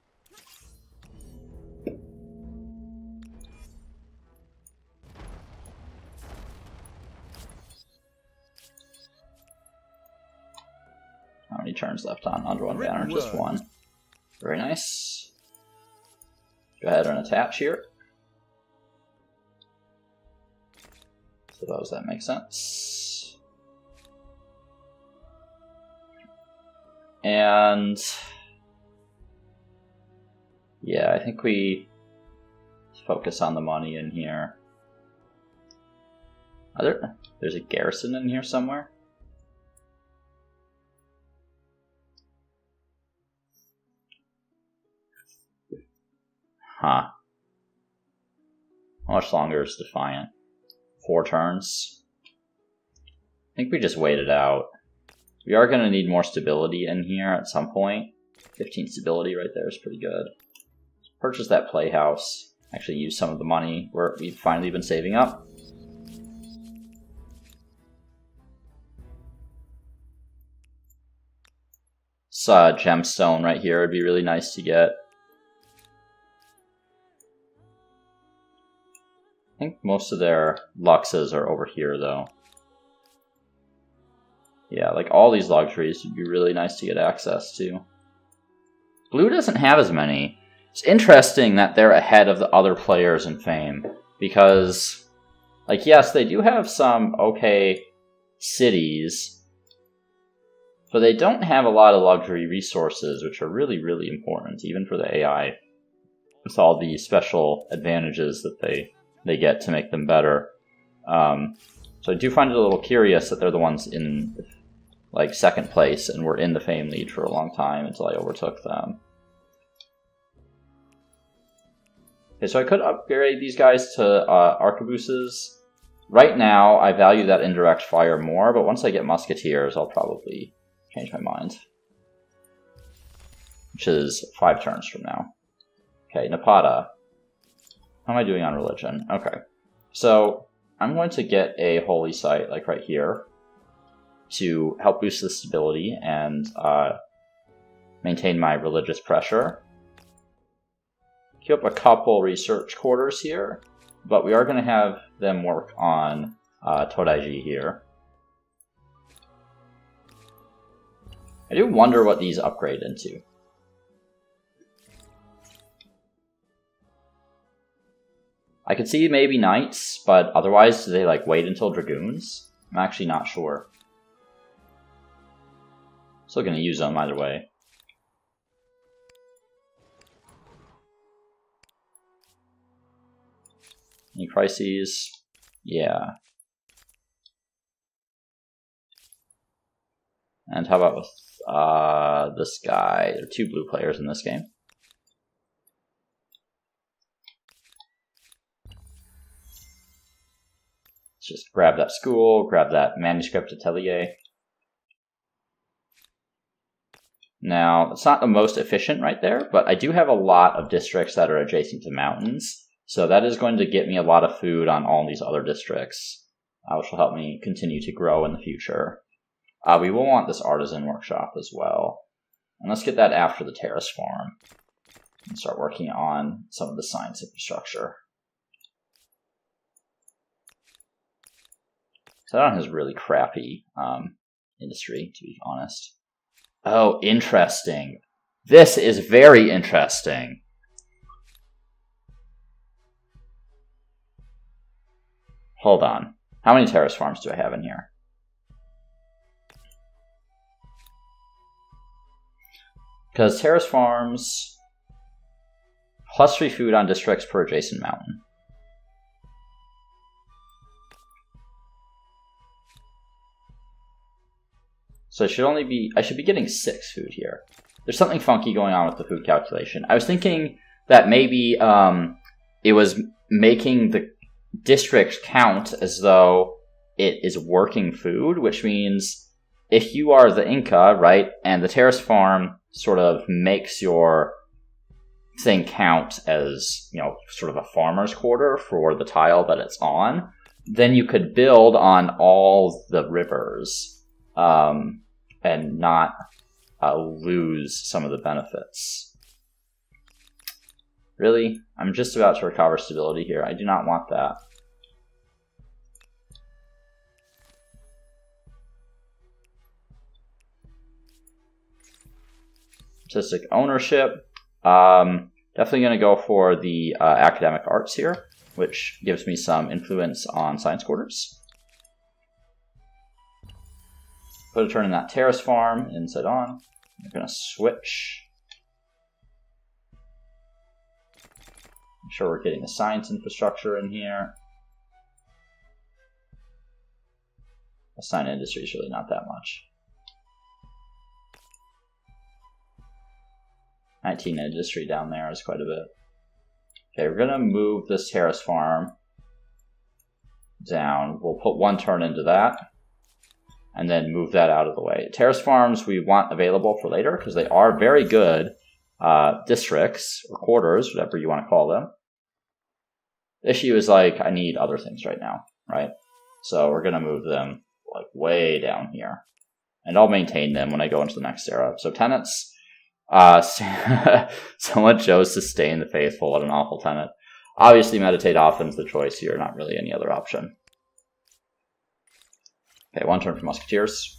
How many turns left on under one banner? Just one. Very nice. Go ahead and attach here. Suppose that make sense. And yeah, I think we focus on the money in here. There, there's a garrison in here somewhere. Huh. How much longer is Defiant? Four turns? I think we just wait it out. We are going to need more stability in here at some point. 15 stability right there is pretty good. Purchase that playhouse. Actually use some of the money where we've finally been saving up. Saw a gemstone right here. It'd be really nice to get. Think most of their luxes are over here, though. Yeah, like all these luxuries would be really nice to get access to. Blue doesn't have as many. It's interesting that they're ahead of the other players in Fame, because, like, yes, they do have some okay cities, but they don't have a lot of luxury resources, which are really, really important, even for the AI, with all the special advantages that they they get to make them better. Um, so I do find it a little curious that they're the ones in like second place and were in the fame lead for a long time until I overtook them. Okay, so I could upgrade these guys to uh, arquebuses. Right now, I value that indirect fire more, but once I get musketeers, I'll probably change my mind. Which is five turns from now. Okay, Napata. How am I doing on religion? Okay. So I'm going to get a holy site, like right here, to help boost the stability and uh, maintain my religious pressure. Keep up a couple research quarters here, but we are going to have them work on uh, Todaiji here. I do wonder what these upgrade into. I could see maybe knights, but otherwise, do they like wait until dragoons? I'm actually not sure. Still gonna use them either way. Any crises? Yeah. And how about with uh, this guy? There are two blue players in this game. Just grab that school, grab that manuscript atelier. Now, it's not the most efficient right there, but I do have a lot of districts that are adjacent to mountains. So that is going to get me a lot of food on all these other districts, uh, which will help me continue to grow in the future. Uh, we will want this artisan workshop as well. And let's get that after the terrace farm and start working on some of the science infrastructure. Taiwan has really crappy um, industry, to be honest. Oh, interesting. This is very interesting. Hold on. How many terrace farms do I have in here? Because terrace farms plus three food on districts per adjacent mountain. So I should only be, I should be getting six food here. There's something funky going on with the food calculation. I was thinking that maybe um, it was making the district count as though it is working food, which means if you are the Inca, right, and the terrace farm sort of makes your thing count as, you know, sort of a farmer's quarter for the tile that it's on, then you could build on all the rivers. Um, and not uh, lose some of the benefits. Really? I'm just about to recover stability here. I do not want that. Artistic ownership. Um, definitely going to go for the uh, academic arts here, which gives me some influence on science quarters. Put a turn in that terrace farm, inside on. We're to switch. Make sure we're getting the science infrastructure in here. Assign industry is really not that much. 19 industry down there is quite a bit. Okay, we're to move this terrace farm down. We'll put one turn into that and then move that out of the way. Terrace farms we want available for later because they are very good uh, districts or quarters, whatever you want to call them. The issue is like I need other things right now, right? So we're to move them like way down here. And I'll maintain them when I go into the next era. So tenants, uh, (laughs) someone chose to sustain the faithful. What an awful tenant. Obviously, meditate often is the choice here, not really any other option. Okay, one turn for musketeers.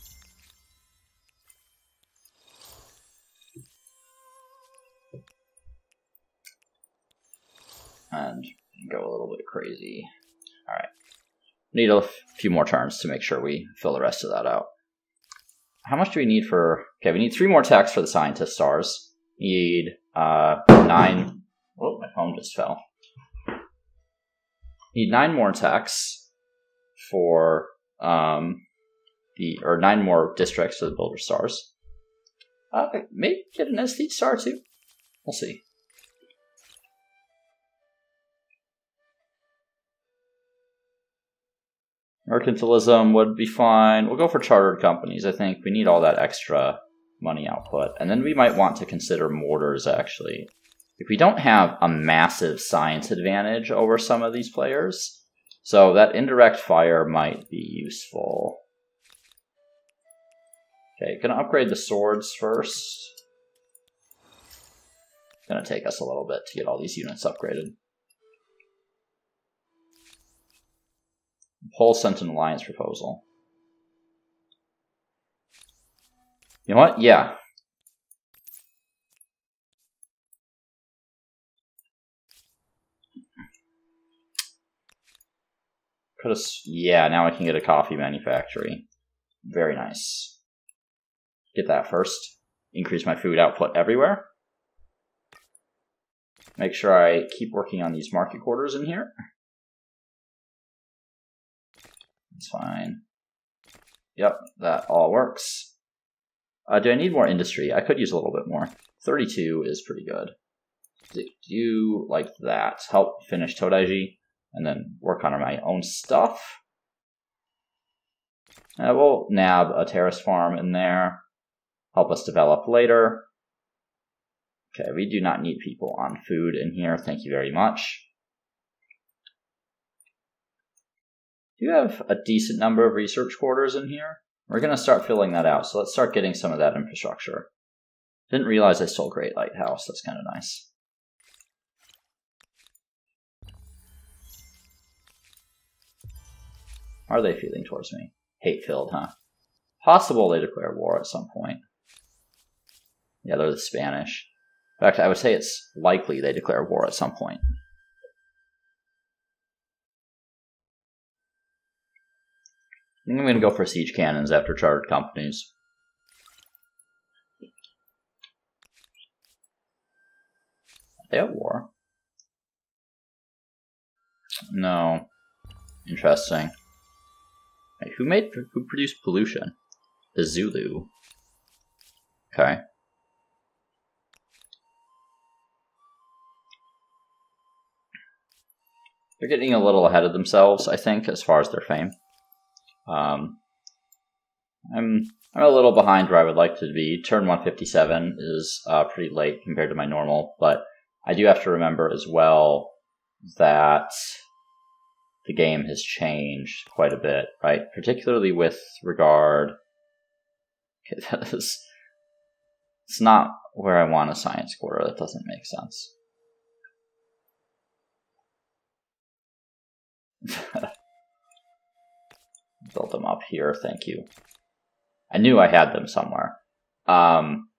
And go a little bit crazy. Alright. Need a few more turns to make sure we fill the rest of that out. How much do we need for... Okay, we need three more techs for the scientist stars. Need uh, nine... Oh, my phone just fell. Need nine more techs for um, the... Or nine more districts for the builder stars. Uh, maybe get an Aesthete star too. We'll see. Mercantilism would be fine. We'll go for chartered companies. I think we need all that extra money output. And then we might want to consider mortars, actually. If we don't have a massive science advantage over some of these players, so that indirect fire might be useful. Okay, gonna upgrade the swords first. Gonna take us a little bit to get all these units upgraded. Paul sent an alliance proposal. You know what? Yeah. Could have. Yeah, now I can get a coffee manufactory. Very nice. Get that first. Increase my food output everywhere. Make sure I keep working on these market quarters in here. It's fine. Yep, that all works. Uh, do I need more industry? I could use a little bit more. 32 is pretty good. Do like that? Help finish Todaiji and then work on my own stuff. Uh, we'll nab a terrace farm in there. Help us develop later. Okay, we do not need people on food in here. Thank you very much. Do you have a decent number of research quarters in here? We're going to start filling that out, so let's start getting some of that infrastructure. Didn't realize I stole Great Lighthouse. That's kind of nice. Are they feeling towards me? Hate-filled, huh? Possible they declare war at some point. Yeah, they're the Spanish. In fact, I would say it's likely they declare war at some point. I'm going to go for siege cannons after chartered companies. They have war. No. Interesting. Wait, who made who produced pollution? The Zulu. Okay. They're getting a little ahead of themselves, I think, as far as their fame. Um, I'm I'm a little behind where I would like to be. Turn 157 is uh, pretty late compared to my normal, but I do have to remember as well that the game has changed quite a bit, right? Particularly with regard. Okay, (laughs) that is. It's not where I want a science quarter. That doesn't make sense. (laughs) Build them up here, thank you. I knew I had them somewhere. Um,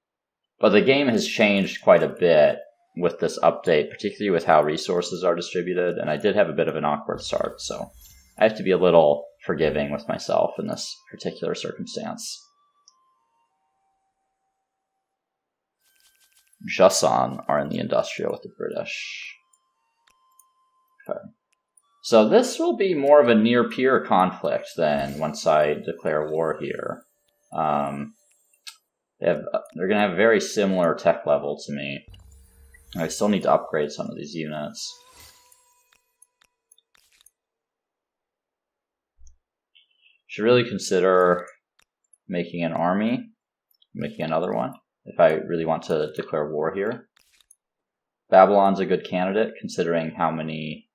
but the game has changed quite a bit with this update, particularly with how resources are distributed, and I did have a bit of an awkward start, so I have to be a little forgiving with myself in this particular circumstance. Jason are in the industrial with the British. Okay. So this will be more of a near peer conflict than once I declare war here. Um, they have, they're going to have a very similar tech level to me. I still need to upgrade some of these units. Should really consider making an army, making another one, if I really want to declare war here. Babylon's a good candidate, considering how many,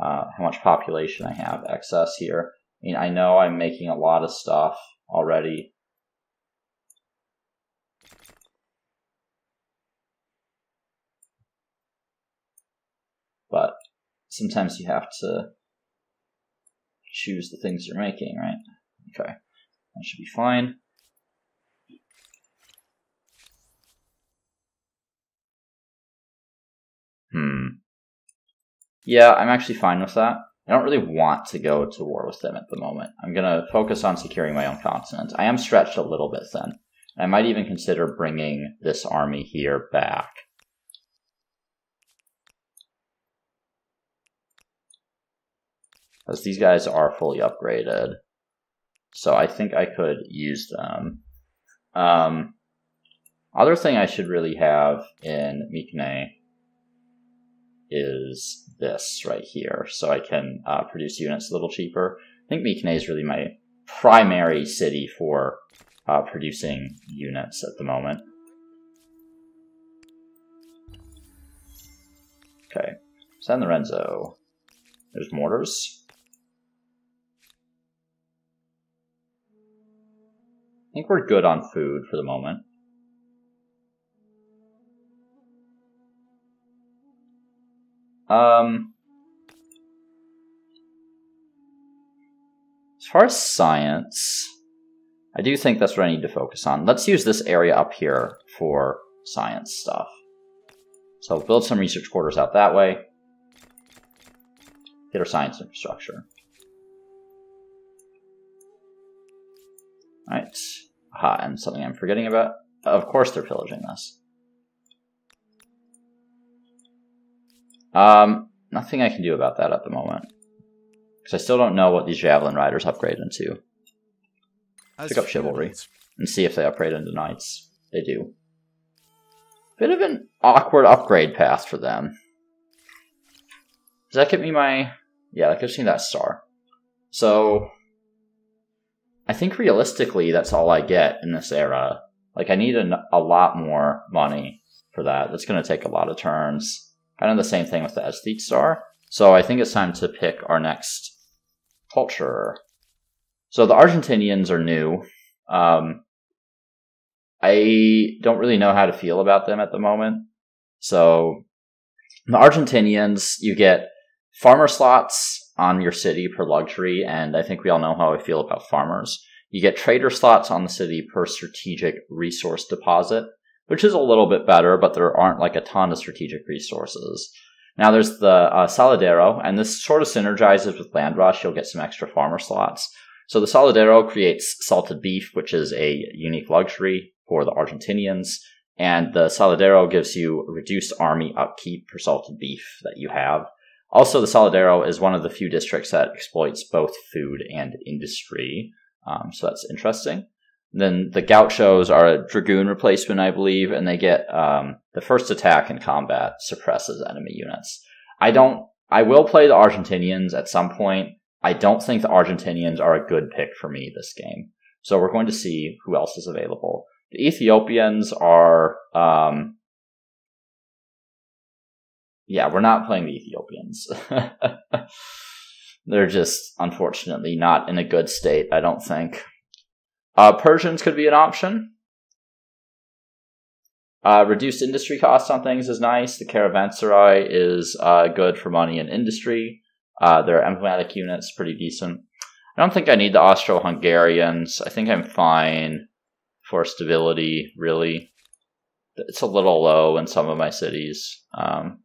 uh, how much population I have excess here. I mean, I know I'm making a lot of stuff already. But sometimes you have to choose the things you're making, right? Okay, that should be fine. Hmm. Yeah, I'm actually fine with that. I don't really want to go to war with them at the moment. I'm going to focus on securing my own continent. I am stretched a little bit thin. I might even consider bringing this army here back. Because these guys are fully upgraded. So I think I could use them. Um, other thing I should really have in Mycenae is this right here, so I can uh, produce units a little cheaper. I think Mycenae is really my primary city for uh, producing units at the moment. Okay, San Lorenzo. There's mortars. I think we're good on food for the moment. Um, as far as science, I do think that's what I need to focus on. Let's use this area up here for science stuff. So build some research quarters out that way. Get our science infrastructure. Alright. Aha, and something I'm forgetting about. Of course they're pillaging this. Um, nothing I can do about that at the moment. Because I still don't know what these Javelin Riders upgrade into. As Pick up Chivalry and see if they upgrade into Knights. They do. Bit of an awkward upgrade path for them. Does that get me my... Yeah, that gives me that star. So, I think realistically, that's all I get in this era. Like, I need a, a lot more money for that. That's going to take a lot of turns. Kind of the same thing with the Aesthete Star. So I think it's time to pick our next culture. So the Argentinians are new. Um, I don't really know how to feel about them at the moment. So the Argentinians, you get farmer slots on your city per luxury, and I think we all know how I feel about farmers. You get trader slots on the city per strategic resource deposit, which is a little bit better, but there aren't like a ton of strategic resources. Now there's the uh, and this sort of synergizes with Land Rush. You'll get some extra farmer slots. So the Saladero creates salted beef, which is a unique luxury for the Argentinians. And the Saladero gives you reduced army upkeep for salted beef that you have. Also, the Saladero is one of the few districts that exploits both food and industry. Um, so that's interesting. Then the Gauchos are a Dragoon replacement, I believe, and they get um, the first attack in combat suppresses enemy units. I don't. I will play the Argentinians at some point. I don't think the Argentinians are a good pick for me this game. So we're going to see who else is available. The Ethiopians are. Um, yeah, we're not playing the Ethiopians. (laughs) They're just unfortunately not in a good state, I don't think. Uh, Persians could be an option. Uh, reduced industry costs on things is nice. The Caravanserai is uh, good for money and industry. Uh, their emblematic units pretty decent. I don't think I need the Austro-Hungarians. I think I'm fine for stability, really. It's a little low in some of my cities. Um,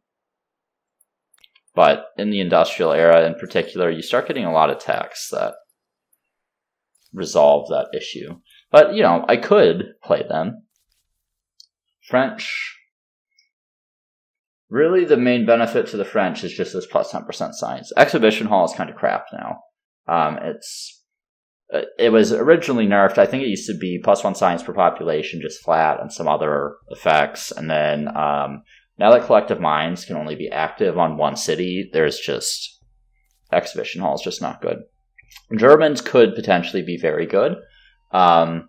but in the industrial era in particular, you start getting a lot of tax that resolve that issue. But, you know, I could play them. French. Really, the main benefit to the French is just this plus 10% science. Exhibition Hall is kind of crap now. Um, it's it was originally nerfed. I think it used to be plus one science per population, just flat, and some other effects. And then um, now that collective minds can only be active on one city, there's just exhibition hall is just not good. Germans could potentially be very good. Um,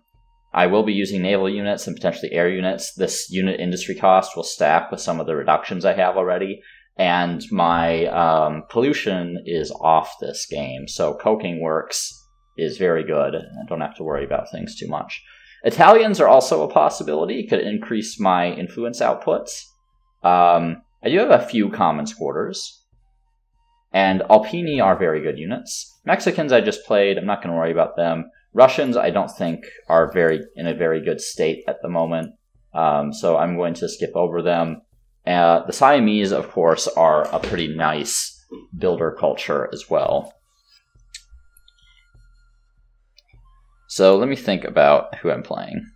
I will be using naval units and potentially air units. This unit industry cost will stack with some of the reductions I have already. And my um, pollution is off this game. So coking works is very good. I don't have to worry about things too much. Italians are also a possibility. Could increase my influence outputs. Um, I do have a few commons quarters. And Alpini are very good units. Mexicans I just played. I'm not going to worry about them. Russians, I don't think, are very in a very good state at the moment, um, so I'm going to skip over them. Uh, the Siamese, of course, are a pretty nice builder culture as well. So let me think about who I'm playing.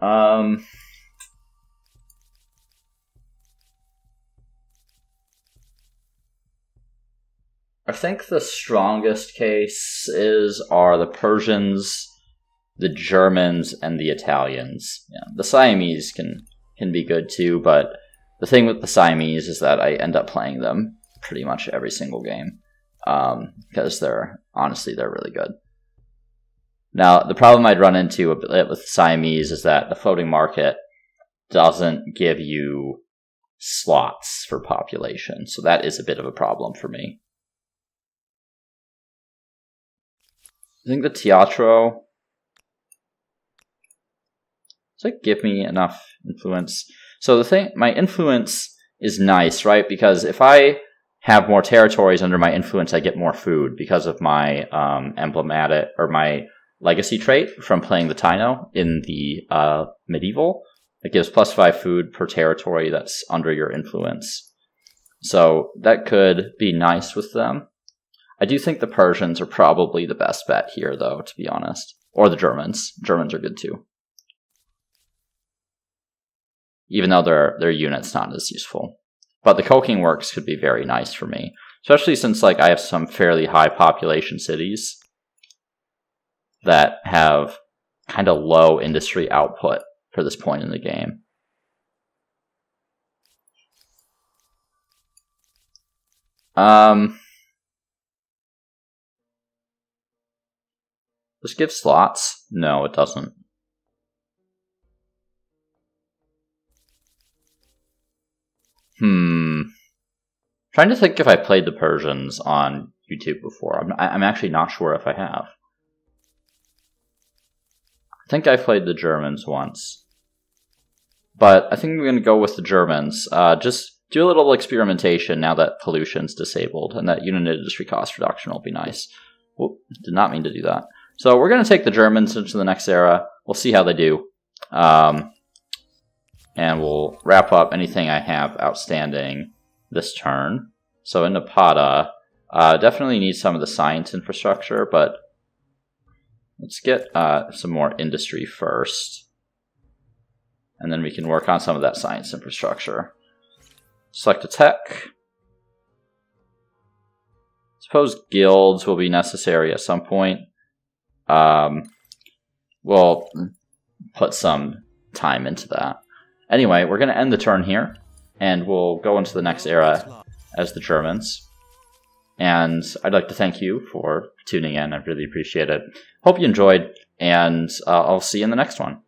Um, I think the strongest cases are the Persians, the Germans, and the Italians. Yeah, the Siamese can can be good too, but the thing with the Siamese is that I end up playing them pretty much every single game because um, they're honestly they're really good. Now the problem I'd run into with Siamese is that the floating market doesn't give you slots for population, so that is a bit of a problem for me. I think the Teatro does it give me enough influence? So the thing, my influence is nice, right? Because if I have more territories under my influence, I get more food because of my um, emblematic or my legacy trait from playing the Taino in the uh, medieval. It gives plus five food per territory that's under your influence. So that could be nice with them. I do think the Persians are probably the best bet here, though, to be honest. Or the Germans. Germans are good too. Even though their their unit's not as useful. But the coking works could be very nice for me. Especially since like I have some fairly high population cities that have kind of low industry output for this point in the game. Um Does give slots? No, it doesn't. Hmm. trying to think if I played the Persians on YouTube before. I'm, I'm actually not sure if I have. I think I played the Germans once. But I think I'm going to go with the Germans. Uh, just do a little experimentation now that pollution's disabled, and that unit industry cost reduction will be nice. Whoop, did not mean to do that. So we're going to take the Germans into the next era. We'll see how they do. Um, and we'll wrap up anything I have outstanding this turn. So in Napata, uh, definitely need some of the science infrastructure, but let's get uh, some more industry first. And then we can work on some of that science infrastructure. Select a tech. Suppose guilds will be necessary at some point um, we'll put some time into that. Anyway, we're going to end the turn here, and we'll go into the next era as the Germans. And I'd like to thank you for tuning in. I really appreciate it. Hope you enjoyed, and uh, I'll see you in the next one.